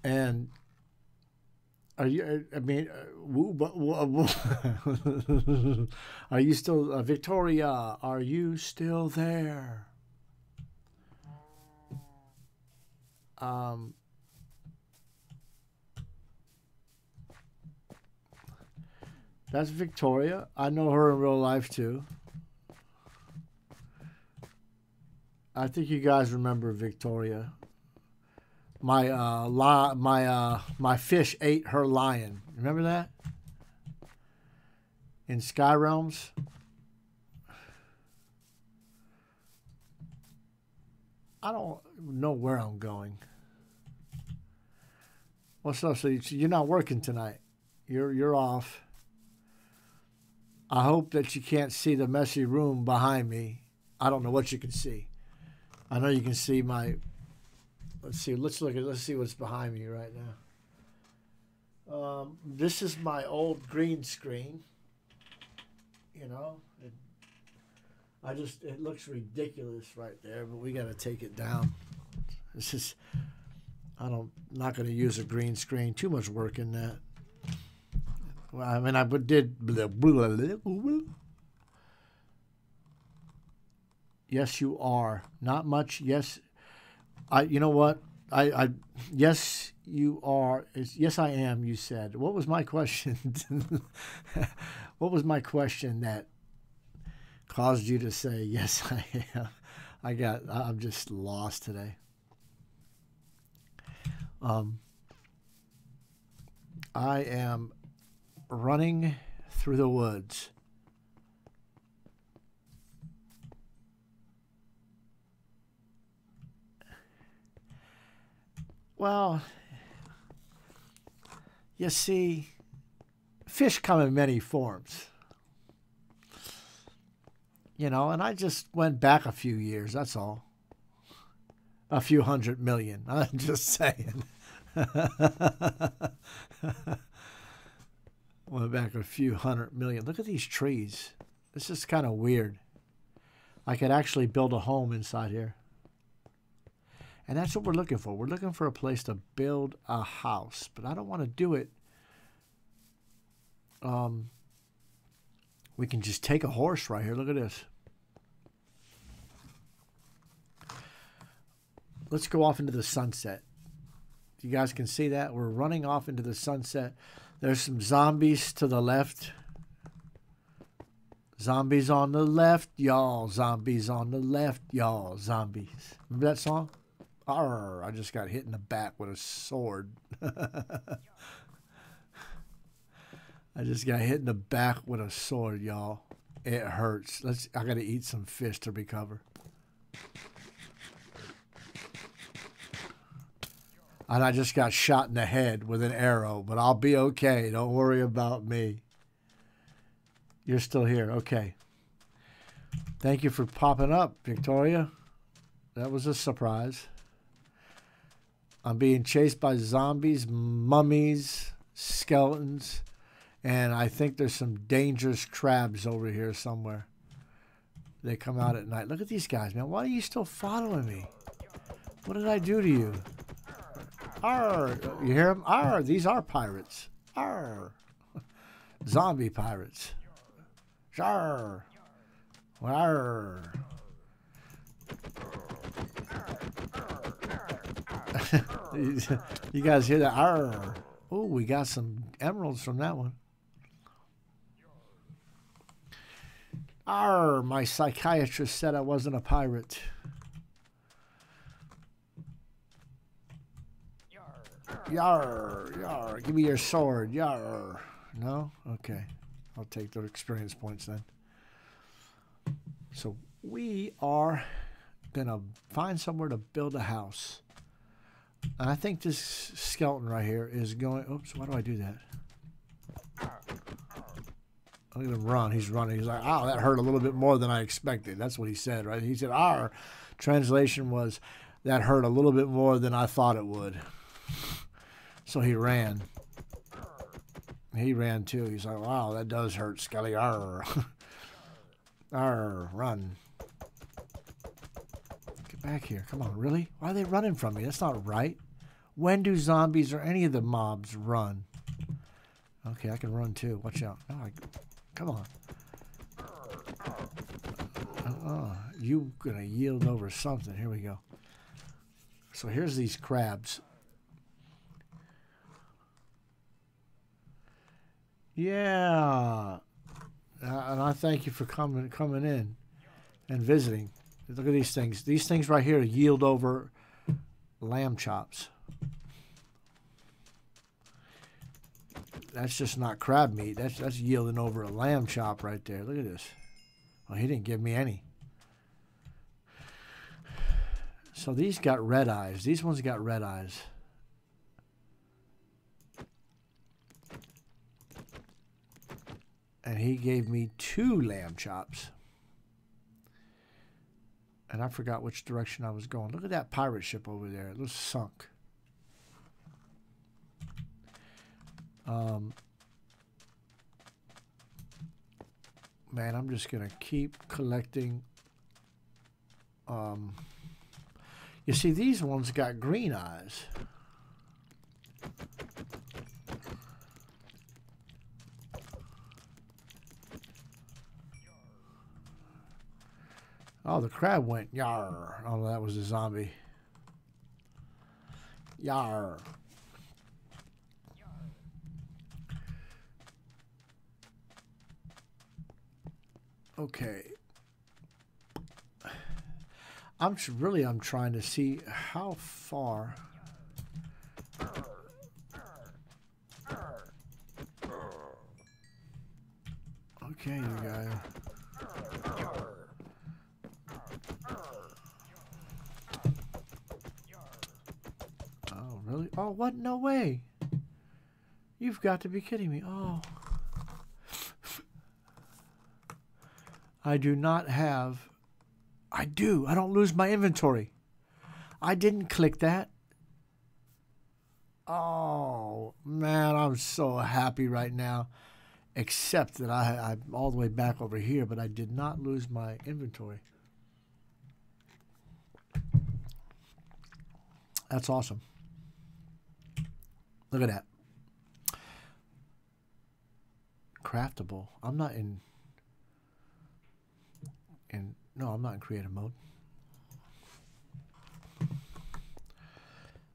And are you? I mean, (laughs) are you still uh, Victoria? Are you still there? Um, That's Victoria. I know her in real life too. I think you guys remember Victoria. My uh, li- my uh, my fish ate her lion. Remember that? In Sky Realms. I don't know where I'm going. What's up? So you're not working tonight. You're you're off. I hope that you can't see the messy room behind me. I don't know what you can see. I know you can see my. Let's see. Let's look at. Let's see what's behind me right now. Um, this is my old green screen. You know, it, I just it looks ridiculous right there, but we got to take it down. This is. I don't. Not going to use a green screen. Too much work in that. Well, I mean, I did. Blah, blah, blah, yes, you are. Not much. Yes, I. You know what? I. I. Yes, you are. Yes, I am. You said. What was my (laughs) question? what was my question that caused you to say yes? (laughs) I am. I got. I'm just lost today. Um. I am running through the woods. Well, you see, fish come in many forms. You know, and I just went back a few years, that's all. A few hundred million. (laughs) I'm just saying. (laughs) went back a few hundred million. Look at these trees. This is kind of weird. I could actually build a home inside here. And that's what we're looking for. We're looking for a place to build a house, but I don't want to do it. Um, we can just take a horse right here. Look at this. Let's go off into the sunset. You guys can see that. We're running off into the sunset. There's some zombies to the left. Zombies on the left, y'all. Zombies on the left, y'all. Zombies. Remember that song? Arr, I just got hit in the back with a sword. I just got hit in the back with a sword, y'all. It hurts. Let's I gotta eat some fish to recover. and I just got shot in the head with an arrow, but I'll be okay. Don't worry about me. You're still here. Okay. Thank you for popping up, Victoria. That was a surprise. I'm being chased by zombies, mummies, skeletons, and I think there's some dangerous crabs over here somewhere. They come out at night. Look at these guys, man. Why are you still following me? What did I do to you? Arr! You hear them? Arr! These are pirates. Arr! (laughs) Zombie pirates. Arr! Arr. (laughs) you guys hear that? Oh, we got some emeralds from that one. Arr, my psychiatrist said I wasn't a pirate. Yar, yar, give me your sword, yar. No? Okay. I'll take the experience points then. So we are going to find somewhere to build a house. And I think this skeleton right here is going... Oops, why do I do that? Look at him run. He's running. He's like, oh, that hurt a little bit more than I expected. That's what he said, right? He said, our translation was, that hurt a little bit more than I thought it would. So he ran. He ran too. He's like, wow, that does hurt, Skelly. Arr. (laughs) Arr, run. Back here. Come on, really? Why are they running from me? That's not right. When do zombies or any of the mobs run? Okay, I can run too. Watch out. Oh, I, come on. Uh, you gonna yield over something. Here we go. So here's these crabs. Yeah. Uh, and I thank you for coming coming in and visiting. Look at these things. These things right here yield over lamb chops. That's just not crab meat. That's that's yielding over a lamb chop right there. Look at this. Well, he didn't give me any. So these got red eyes. These ones got red eyes. and he gave me two lamb chops. And I forgot which direction I was going. Look at that pirate ship over there. It looks sunk. Um, man, I'm just going to keep collecting. Um, you see, these ones got green eyes. Oh, the crab went yar. Oh, that was a zombie. Yar. Okay. I'm really I'm trying to see how far Okay, you guys. Oh, what? No way. You've got to be kidding me. Oh. I do not have... I do. I don't lose my inventory. I didn't click that. Oh, man, I'm so happy right now. Except that I, I'm all the way back over here, but I did not lose my inventory. That's awesome. Look at that. Craftable. I'm not in in no, I'm not in creative mode.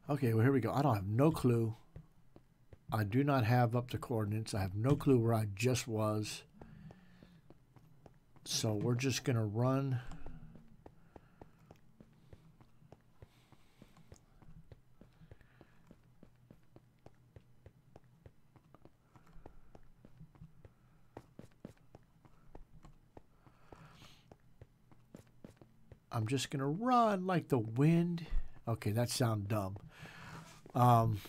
Okay, well here we go. I don't have no clue. I do not have up the coordinates. I have no clue where I just was. So we're just going to run just going to run like the wind. Okay, that sounds dumb. Um,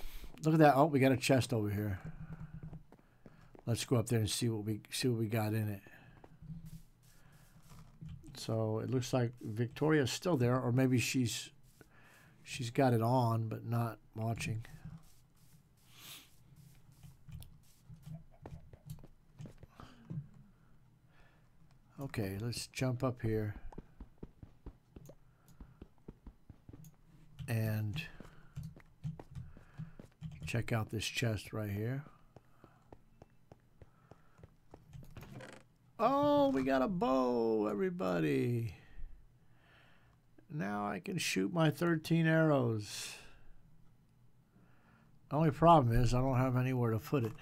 look at that. Oh, we got a chest over here. Let's go up there and see what we see what we got in it. So it looks like Victoria's still there, or maybe she's she's got it on but not watching. Okay, let's jump up here. And check out this chest right here. Oh we got a bow, everybody. Now I can shoot my 13 arrows. The only problem is I don't have anywhere to put it.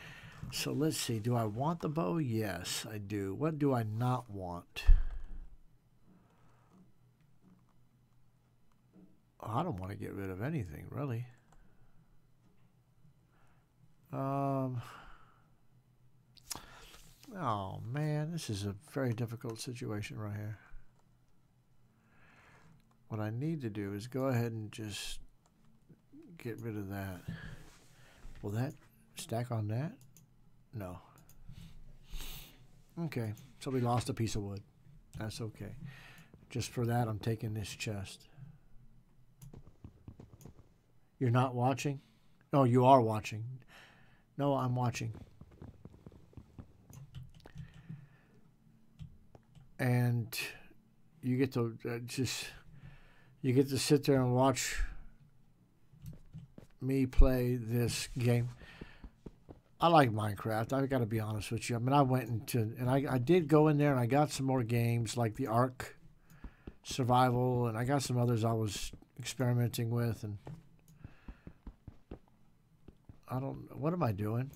So let's see. Do I want the bow? Yes, I do. What do I not want? I don't want to get rid of anything, really. Um, oh, man, this is a very difficult situation right here. What I need to do is go ahead and just get rid of that. Will that stack on that? No. Okay, so we lost a piece of wood. That's okay. Just for that, I'm taking this chest. You're not watching? No, you are watching. No, I'm watching. And you get to uh, just you get to sit there and watch me play this game. I like Minecraft. I've got to be honest with you. I mean, I went into and I, I did go in there and I got some more games like the Ark Survival and I got some others I was experimenting with and I don't. Know what am I doing?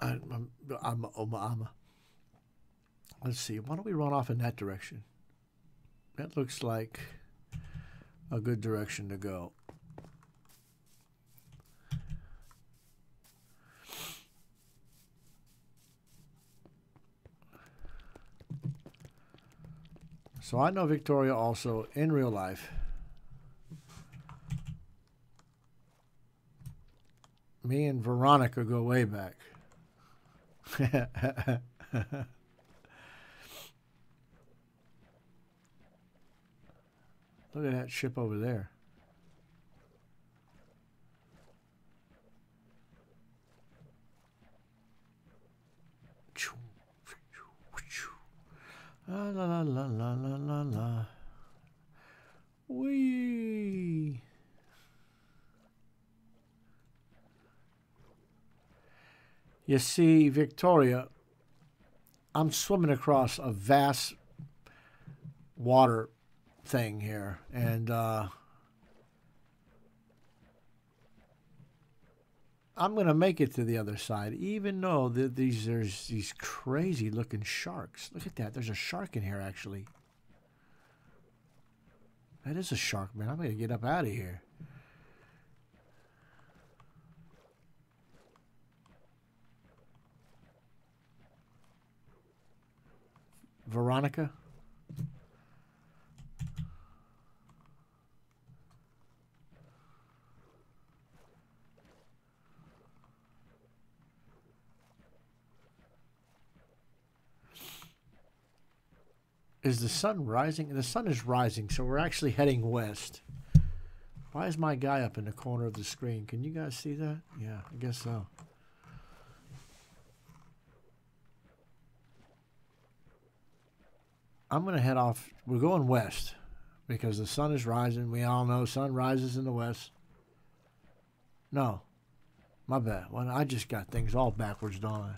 I'm. I'm. Oh, I'm, I'm let's see. Why don't we run off in that direction? That looks like a good direction to go. So I know Victoria also in real life. Me and Veronica go way back. (laughs) Look at that ship over there. La la la la la la la. Wee. You see, Victoria, I'm swimming across a vast water thing here, and uh, I'm going to make it to the other side, even though the, these there's these crazy looking sharks. Look at that. There's a shark in here, actually. That is a shark, man. I'm going to get up out of here. Veronica? Is the sun rising? The sun is rising, so we're actually heading west. Why is my guy up in the corner of the screen? Can you guys see that? Yeah, I guess so. I'm going to head off. We're going west because the sun is rising. We all know sun rises in the west. No, my bad. Well, I just got things all backwards, don't I?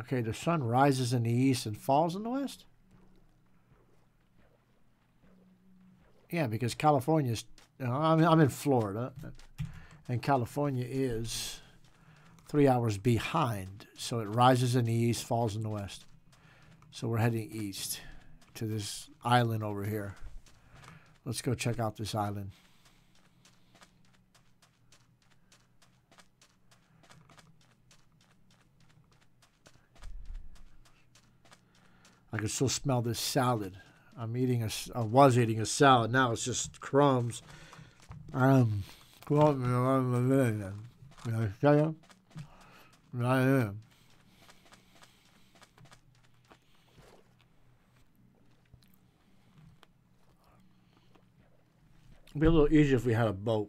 Okay, the sun rises in the east and falls in the west? Yeah, because California is, you know, I'm, I'm in Florida, and California is three hours behind. So it rises in the east, falls in the west. So we're heading east to this island over here. Let's go check out this island. I can still smell this salad. I'm eating a, I was eating a salad. Now it's just crumbs. Um, It'd be a little easier if we had a boat.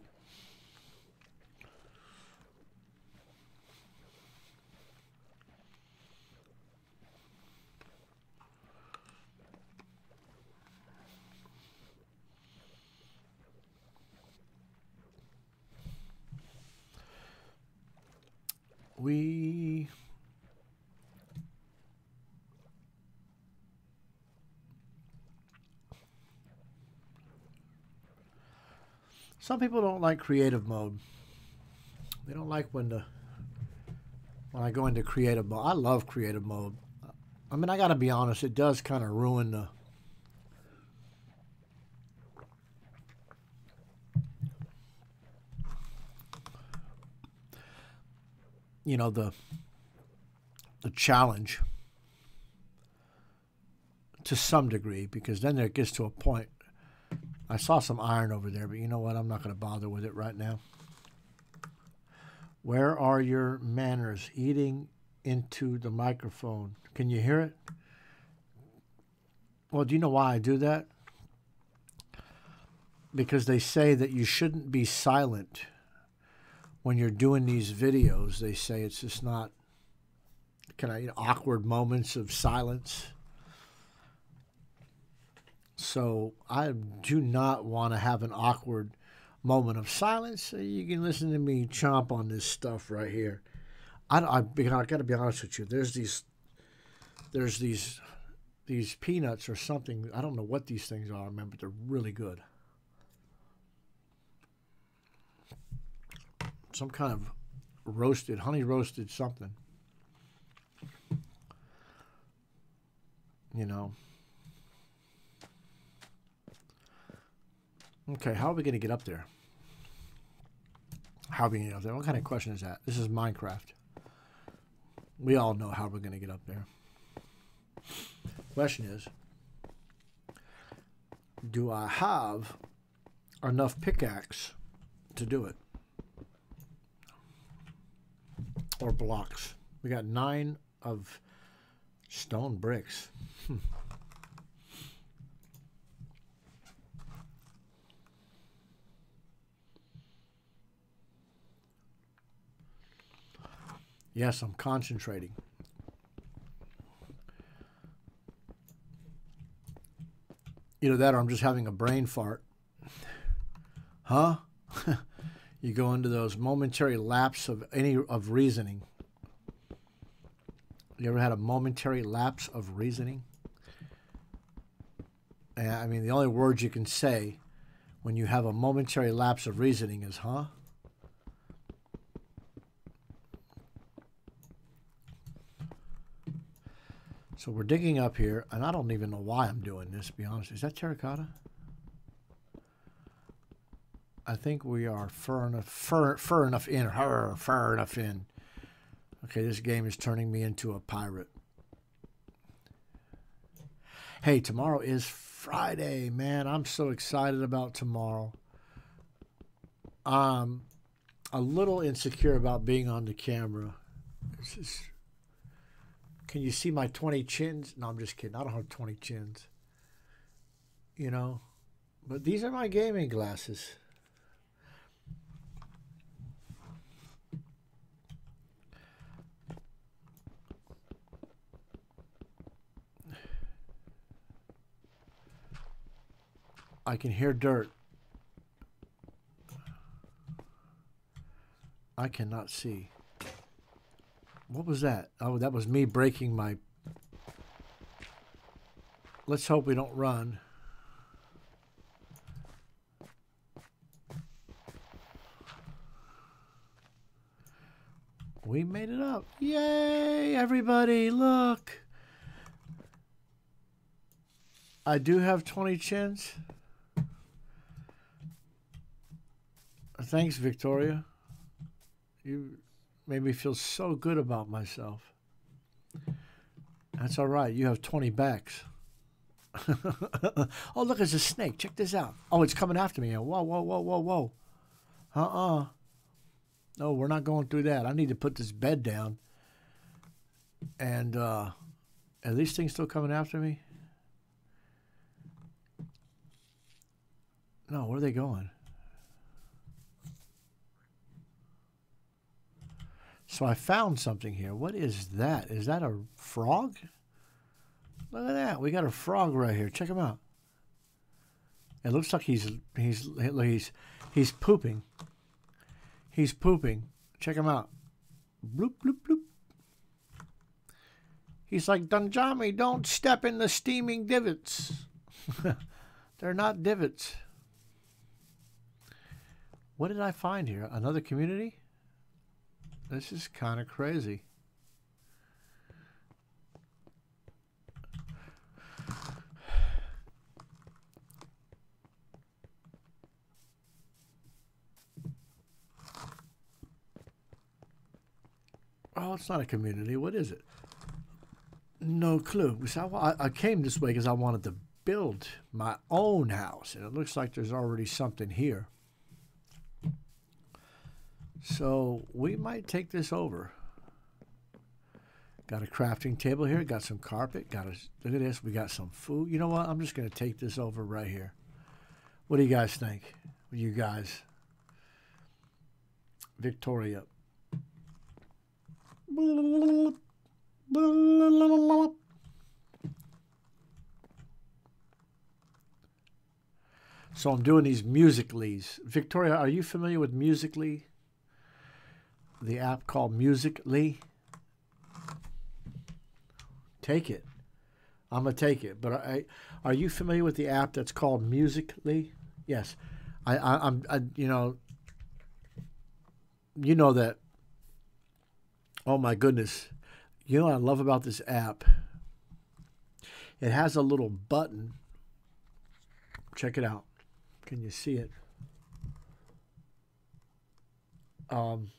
We Some people don't like creative mode. They don't like when the when I go into creative mode. I love creative mode. I mean, I got to be honest, it does kind of ruin the you know the the challenge to some degree because then there gets to a point I saw some iron over there, but you know what? I'm not going to bother with it right now. Where are your manners? Eating into the microphone. Can you hear it? Well, do you know why I do that? Because they say that you shouldn't be silent when you're doing these videos. They say it's just not kind of you know, awkward moments of silence. So I do not want to have an awkward moment of silence. So you can listen to me chomp on this stuff right here. I, I, I got to be honest with you. There's these, there's these, these peanuts or something. I don't know what these things are, man, but they're really good. Some kind of roasted, honey roasted something. You know. Okay, how are we going to get up there? How are we going to get up there? What kind of question is that? This is Minecraft. We all know how we're going to get up there. Question is, do I have enough pickaxe to do it? Or blocks? We got nine of stone bricks. Hmm. Yes, I'm concentrating. Either that or I'm just having a brain fart. Huh? (laughs) you go into those momentary lapse of any of reasoning. You ever had a momentary lapse of reasoning? Eh, I mean, the only words you can say when you have a momentary lapse of reasoning is, huh? So we're digging up here, and I don't even know why I'm doing this, to be honest. Is that terracotta? I think we are far enough, far, far enough in, far, far enough in. Okay, this game is turning me into a pirate. Hey, tomorrow is Friday, man. I'm so excited about tomorrow. I'm a little insecure about being on the camera. It's just can you see my 20 chins? No, I'm just kidding. I don't have 20 chins. You know? But these are my gaming glasses. I can hear dirt. I cannot see. What was that? Oh, that was me breaking my... Let's hope we don't run. We made it up. Yay, everybody, look. I do have 20 chins. Thanks, Victoria. You made me feel so good about myself. That's all right. You have 20 backs. (laughs) oh, look, there's a snake. Check this out. Oh, it's coming after me. Whoa, whoa, whoa, whoa, whoa. Uh-uh. No, we're not going through that. I need to put this bed down. And uh, are these things still coming after me? No, where are they going? So I found something here. What is that? Is that a frog? Look at that. We got a frog right here. Check him out. It looks like he's he's he's he's pooping. He's pooping. Check him out. Bloop bloop bloop. He's like Dunjahmi, don't step in the steaming divots. (laughs) They're not divots. What did I find here? Another community? This is kind of crazy. Oh, it's not a community. What is it? No clue. So I, I came this way because I wanted to build my own house, and it looks like there's already something here. So we might take this over. Got a crafting table here. Got some carpet. Got a look at this. We got some food. You know what? I'm just gonna take this over right here. What do you guys think? You guys, Victoria. So I'm doing these Musical.lys. Victoria, are you familiar with Musical.ly? The app called Musical.ly? Take it. I'm gonna take it. But I, are you familiar with the app that's called Musical.ly? Yes. I, I I'm I, you know you know that oh my goodness. You know what I love about this app? It has a little button. Check it out. Can you see it? Um,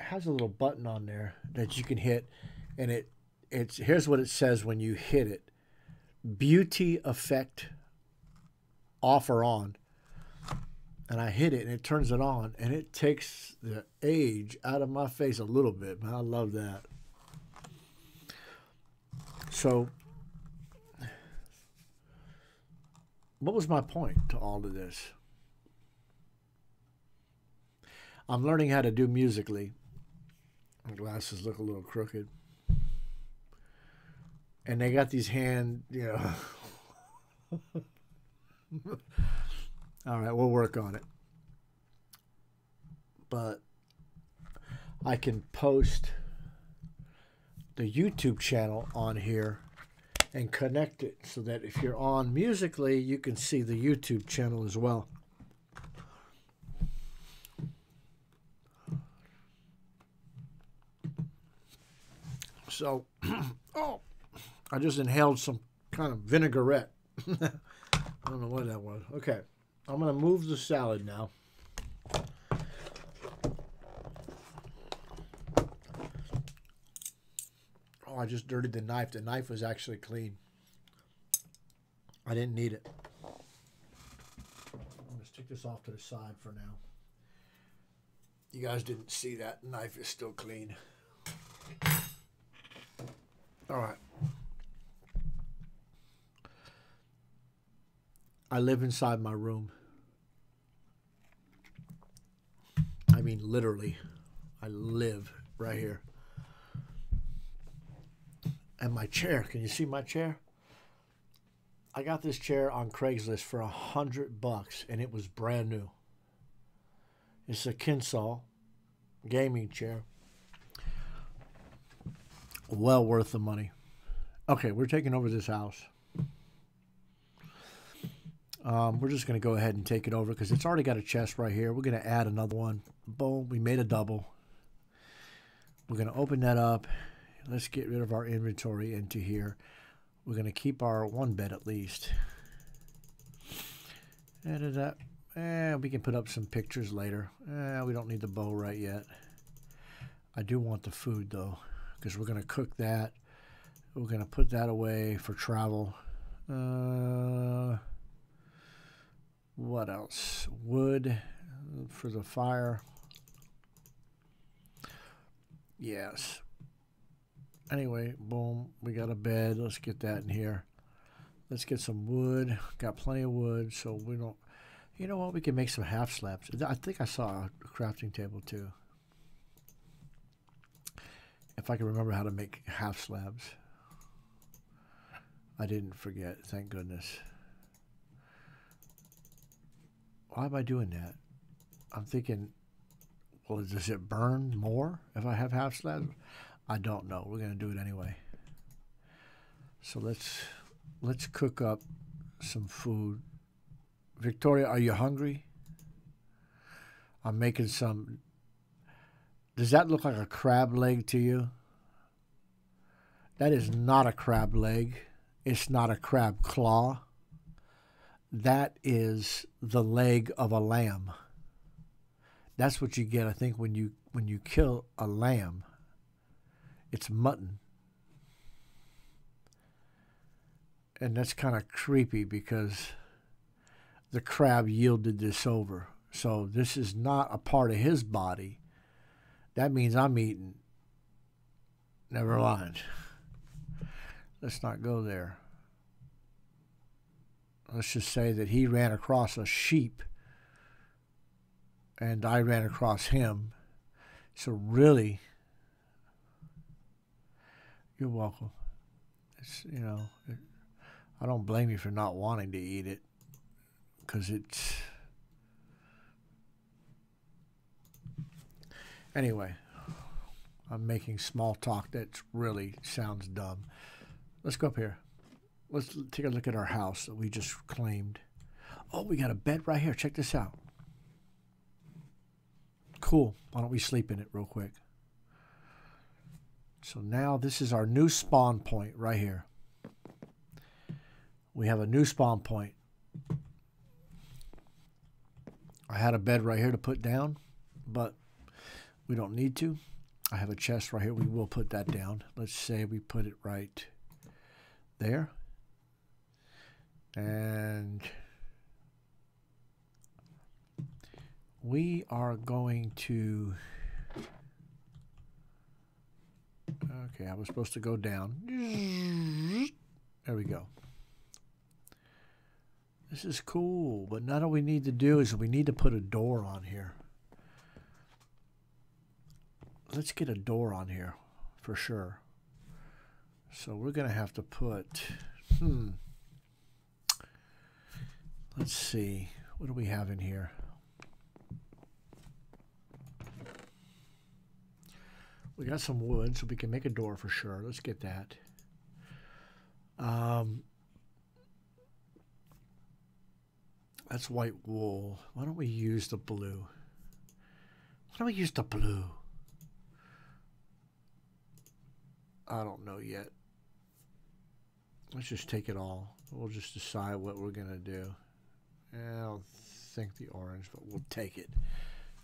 has a little button on there that you can hit, and it it's here's what it says when you hit it: beauty effect off or on. And I hit it, and it turns it on, and it takes the age out of my face a little bit. Man, I love that. So what was my point to all of this? I'm learning how to do Musical.ly. Glasses look a little crooked. And they got these hand, you know. (laughs) all right, we'll work on it. But I can post the YouTube channel on here and connect it so that if you're on Musical.ly, you can see the YouTube channel as well. So, (clears throat) oh, I just inhaled some kind of vinaigrette. (laughs) I don't know what that was. Okay, I'm going to move the salad now. Oh, I just dirtied the knife. The knife was actually clean. I didn't need it. I'm going to stick this off to the side for now. You guys didn't see that. knife is still clean. All right. I live inside my room. I mean, literally. I live right here and my chair. Can you see my chair? I got this chair on Craigslist for a hundred bucks, and it was brand new. It's a Kinsale gaming chair. Well worth the money. Okay, we're taking over this house. Um, we're just going to go ahead and take it over because it's already got a chest right here. We're going to add another one. Boom, we made a double. We're going to open that up let's get rid of our inventory into here. We're going to keep our one bed at least. Edit that. Eh, we can put up some pictures later. Eh, we don't need the bow right yet. I do want the food though, because we're going to cook that. We're going to put that away for travel. Uh, what else? Wood for the fire. Yes anyway, boom, we got a bed. Let's get that in here. Let's get some wood. Got plenty of wood, so we don't. You know what? We can make some half slabs. I think I saw a crafting table too. If I can remember how to make half slabs. I didn't forget, thank goodness. Why am I doing that? I'm thinking, well, does it burn more if I have half slabs? I don't know. We're going to do it anyway. So let's let's cook up some food Victoria, are you hungry? I'm making some. Does that look like a crab leg to you? That is not a crab leg. It's not a crab claw. That is the leg of a lamb. That's what you get, I think, when you when you kill a lamb. It's mutton. And that's kind of creepy because the crab yielded this over. So this is not a part of his body. That means I'm eating. Never mind. Let's not go there. Let's just say that he ran across a sheep and I ran across him. So really, you're welcome. It's, you know, it, I don't blame you for not wanting to eat it because it's. Anyway, I'm making small talk that really sounds dumb. Let's go up here. Let's take a look at our house that we just claimed. Oh, we got a bed right here. Check this out. Cool. Why don't we sleep in it real quick? So now this is our new spawn point right here. We have a new spawn point. I had a bed right here to put down, but we don't need to. I have a chest right here. We will put that down. Let's say we put it right there. And we are going to okay I was supposed to go down there we go this is cool but now what we need to do is we need to put a door on here let's get a door on here for sure so we're gonna have to put hmm let's see what do we have in here We got some wood, so we can make a door for sure. Let's get that. Um, that's white wool. Why don't we use the blue? Why don't we use the blue? I don't know yet. Let's just take it all. We'll just decide what we're going to do. I don't think the orange, but we'll take it.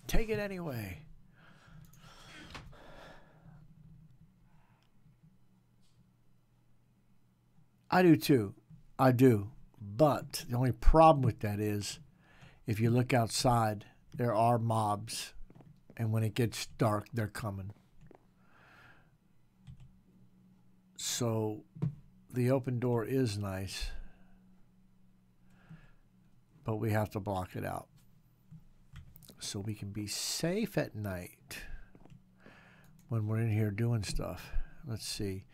Take it anyway. I do too. I do. But the only problem with that is if you look outside, there are mobs. And when it gets dark, they're coming. So the open door is nice. But we have to block it out. So we can be safe at night when we're in here doing stuff. Let's see.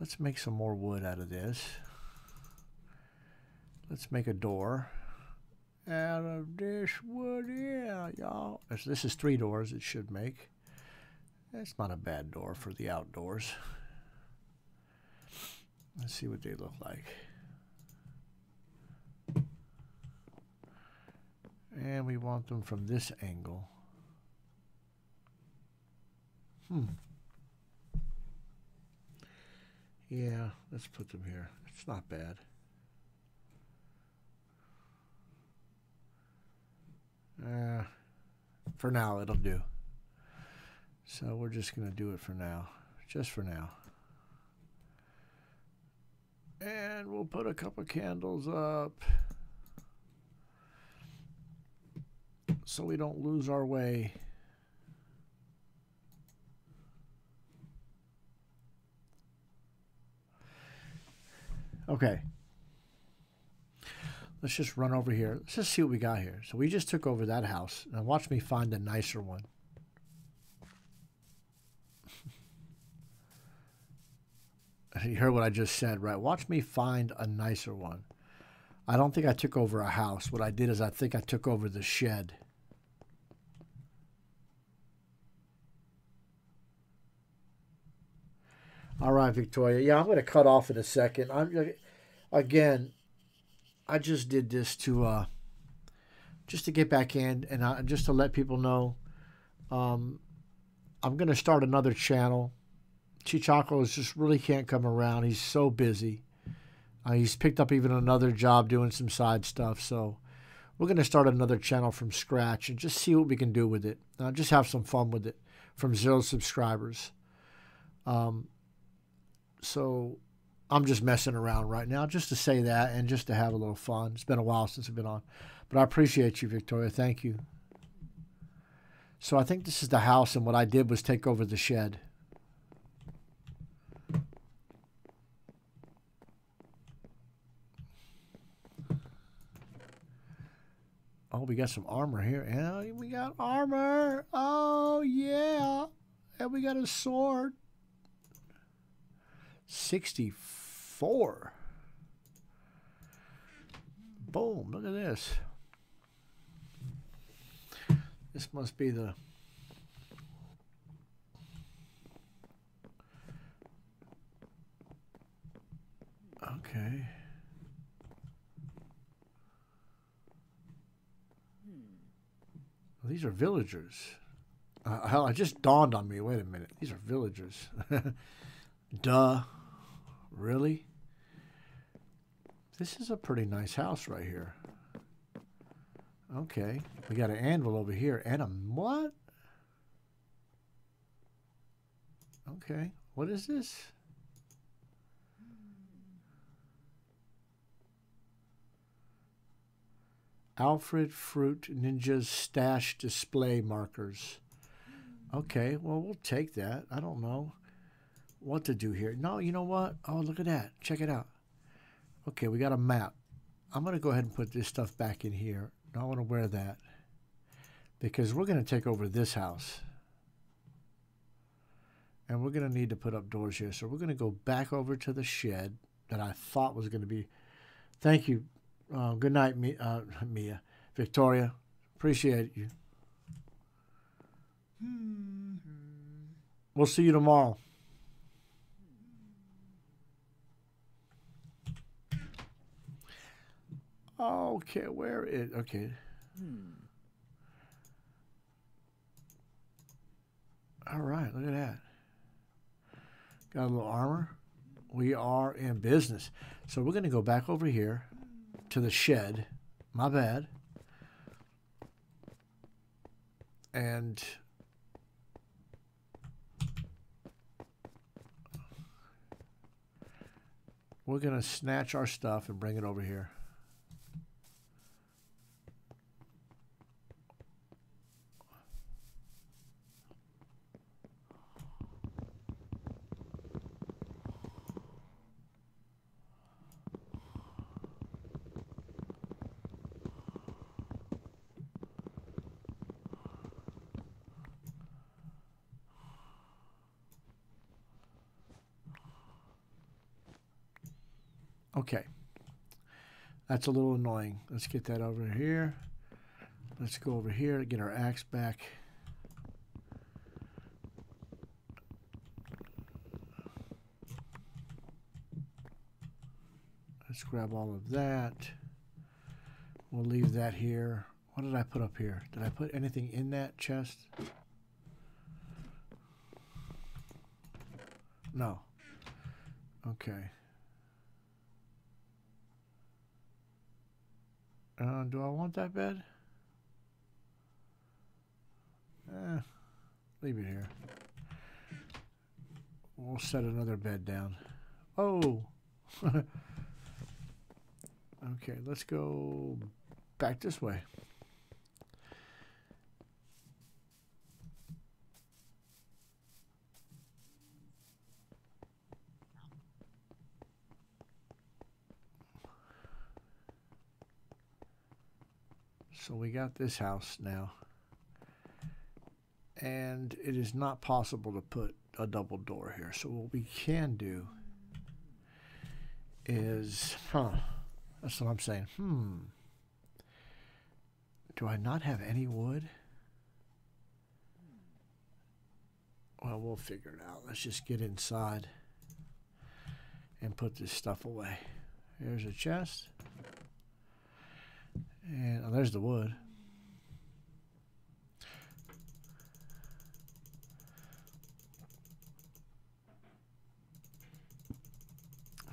Let's make some more wood out of this. Let's make a door out of this wood. Yeah, y'all. This is three doors it should make. That's not a bad door for the outdoors. Let's see what they look like. And we want them from this angle. Hmm. Yeah, let's put them here. It's not bad. Uh, for now, it'll do. So we're just going to do it for now. Just for now. And we'll put a couple candles up. So we don't lose our way. Okay. Let's just run over here. Let's just see what we got here. So we just took over that house. Now watch me find a nicer one. You heard what I just said, right? Watch me find a nicer one. I don't think I took over a house. What I did is I think I took over the shed. All right, Victoria. Yeah, I'm going to cut off in a second. I'm again. I just did this to uh, just to get back in and uh, just to let people know, um, I'm going to start another channel. Cheechako's just really can't come around. He's so busy. Uh, he's picked up even another job doing some side stuff. So we're going to start another channel from scratch and just see what we can do with it. Uh, just have some fun with it from zero subscribers. Um, so I'm just messing around right now just to say that and just to have a little fun. It's been a while since I've been on. But I appreciate you, Victoria. Thank you. So I think this is the house, and what I did was take over the shed. Oh, we got some armor here. Yeah, we got armor. Oh, yeah. And we got a sword. 64. Boom, look at this. This must be the Okay. These are villagers. Uh, hell, it just dawned on me. Wait a minute. These are villagers. (laughs) Duh. Really? This is a pretty nice house right here. Okay. We got an anvil over here. And a what? Okay. What is this? Alfred Fruit Ninja's Stash Display Markers. Okay, well, we'll take that. I don't know what to do here. No, you know what? Oh, look at that. Check it out. Okay, we got a map. I'm going to go ahead and put this stuff back in here. I want to wear that because we're going to take over this house. And we're going to need to put up doors here. So we're going to go back over to the shed that I thought was going to be. Thank you. Uh, good night, uh, (laughs) Mia. Victoria. Appreciate you. We'll see you tomorrow. Okay, where is it? okay? Hmm. All right, look at that. Got a little armor. We are in business. So we're going to go back over here to the shed. My bad. And we're going to snatch our stuff and bring it over here. Okay. That's a little annoying. Let's get that over here. Let's go over here to get our axe back. Let's grab all of that. We'll leave that here. What did I put up here? Did I put anything in that chest? No. Okay. Uh, do I want that bed? Eh, leave it here. We'll set another bed down. Oh! (laughs) okay, let's go back this way. So we got this house now. And it is not possible to put a double door here. So what we can do is, huh, that's what I'm saying. Hmm. Do I not have any wood? Well, we'll figure it out. Let's just get inside and put this stuff away. Here's a chest. And oh, there's the wood.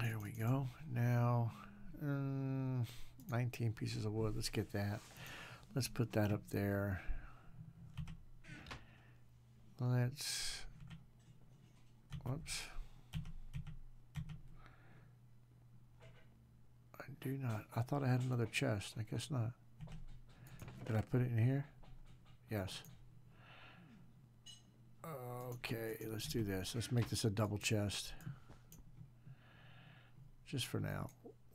Here we go. Now, um, 19 pieces of wood. Let's get that. Let's put that up there. Let's, whoops. Do not, I thought I had another chest. I guess not. Did I put it in here? Yes. Okay, let's do this. Let's make this a double chest. Just for now.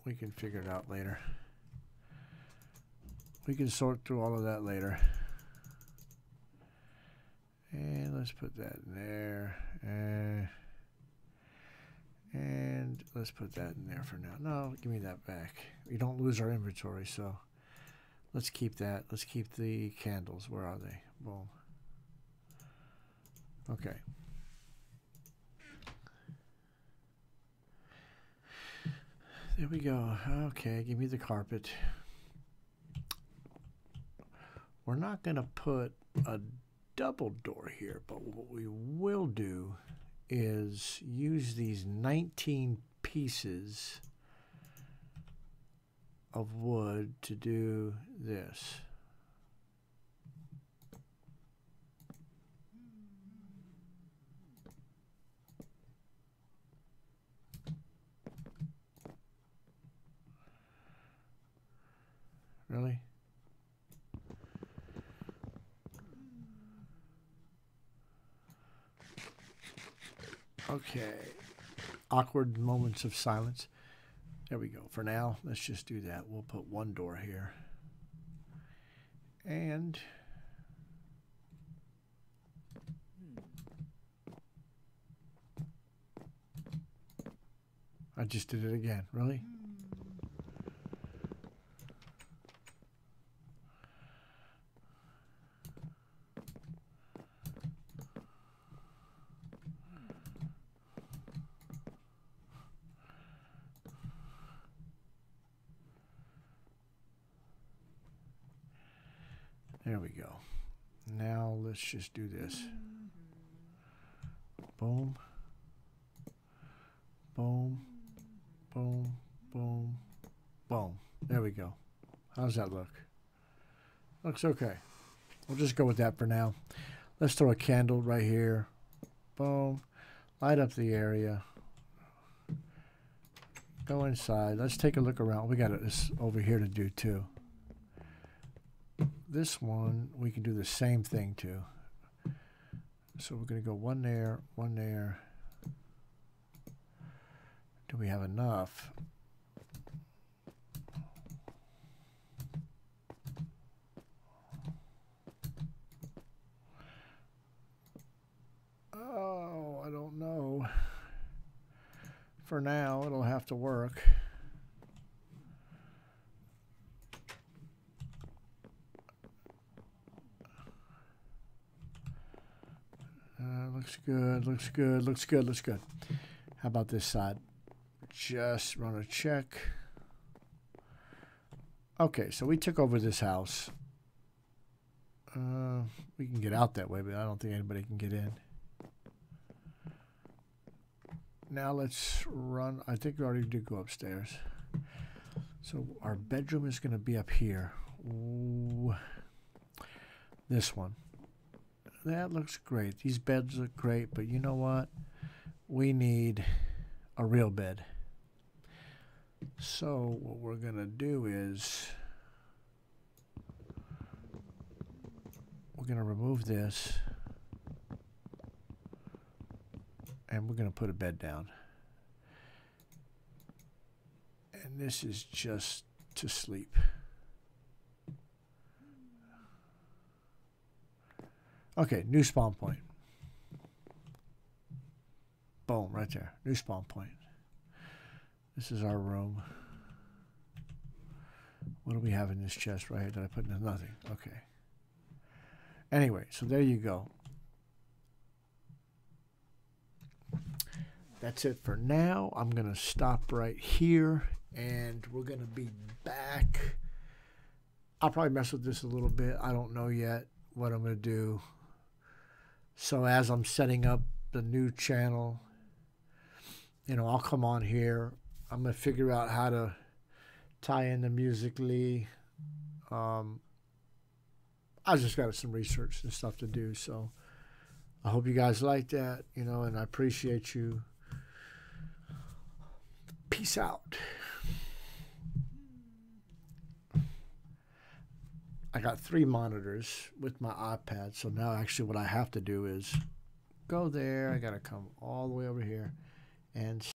We can figure it out later. We can sort through all of that later. And let's put that in there. And, and let's put that in there for now. No, give me that back. We don't lose our inventory, so let's keep that. Let's keep the candles. Where are they? Boom. Okay. There we go. Okay, give me the carpet. We're not going to put a double door here, but what we will do is use these 19 pieces of wood to do this. Really? Okay. Awkward moments of silence. There we go. For now, let's just do that. We'll put one door here. And I just did it again. Really? Hmm. There we go. Now let's just do this. Boom. Boom. Boom. Boom. Boom. There we go. How's that look? Looks okay. We'll just go with that for now. Let's throw a candle right here. Boom. Light up the area. Go inside. Let's take a look around. We got this over here to do too this one, we can do the same thing to. So we're going to go one there, one there. Do we have enough? Oh, I don't know. For now, it'll have to work. Uh, looks good, looks good, looks good, looks good. How about this side? Just run a check. Okay, so we took over this house. Uh, we can get out that way, but I don't think anybody can get in. Now let's run. I think we already did go upstairs. So our bedroom is going to be up here. Ooh, this one that looks great. These beds look great, but you know what? We need a real bed. So what we're going to do is we're going to remove this and we're going to put a bed down. And this is just to sleep. Okay, new spawn point. Boom, right there. New spawn point. This is our room. What do we have in this chest right here? Did I put in nothing? Okay. Anyway, so there you go. That's it for now. I'm going to stop right here and we're going to be back. I'll probably mess with this a little bit. I don't know yet what I'm going to do. So as I'm setting up the new channel, you know, I'll come on here I'm gonna figure out how to tie in the Musical.ly. Um, I just got some research and stuff to do, so I hope you guys like that, you know, and I appreciate you. Peace out. I got three monitors with my iPad, so now actually what I have to do is go there. I got to come all the way over here and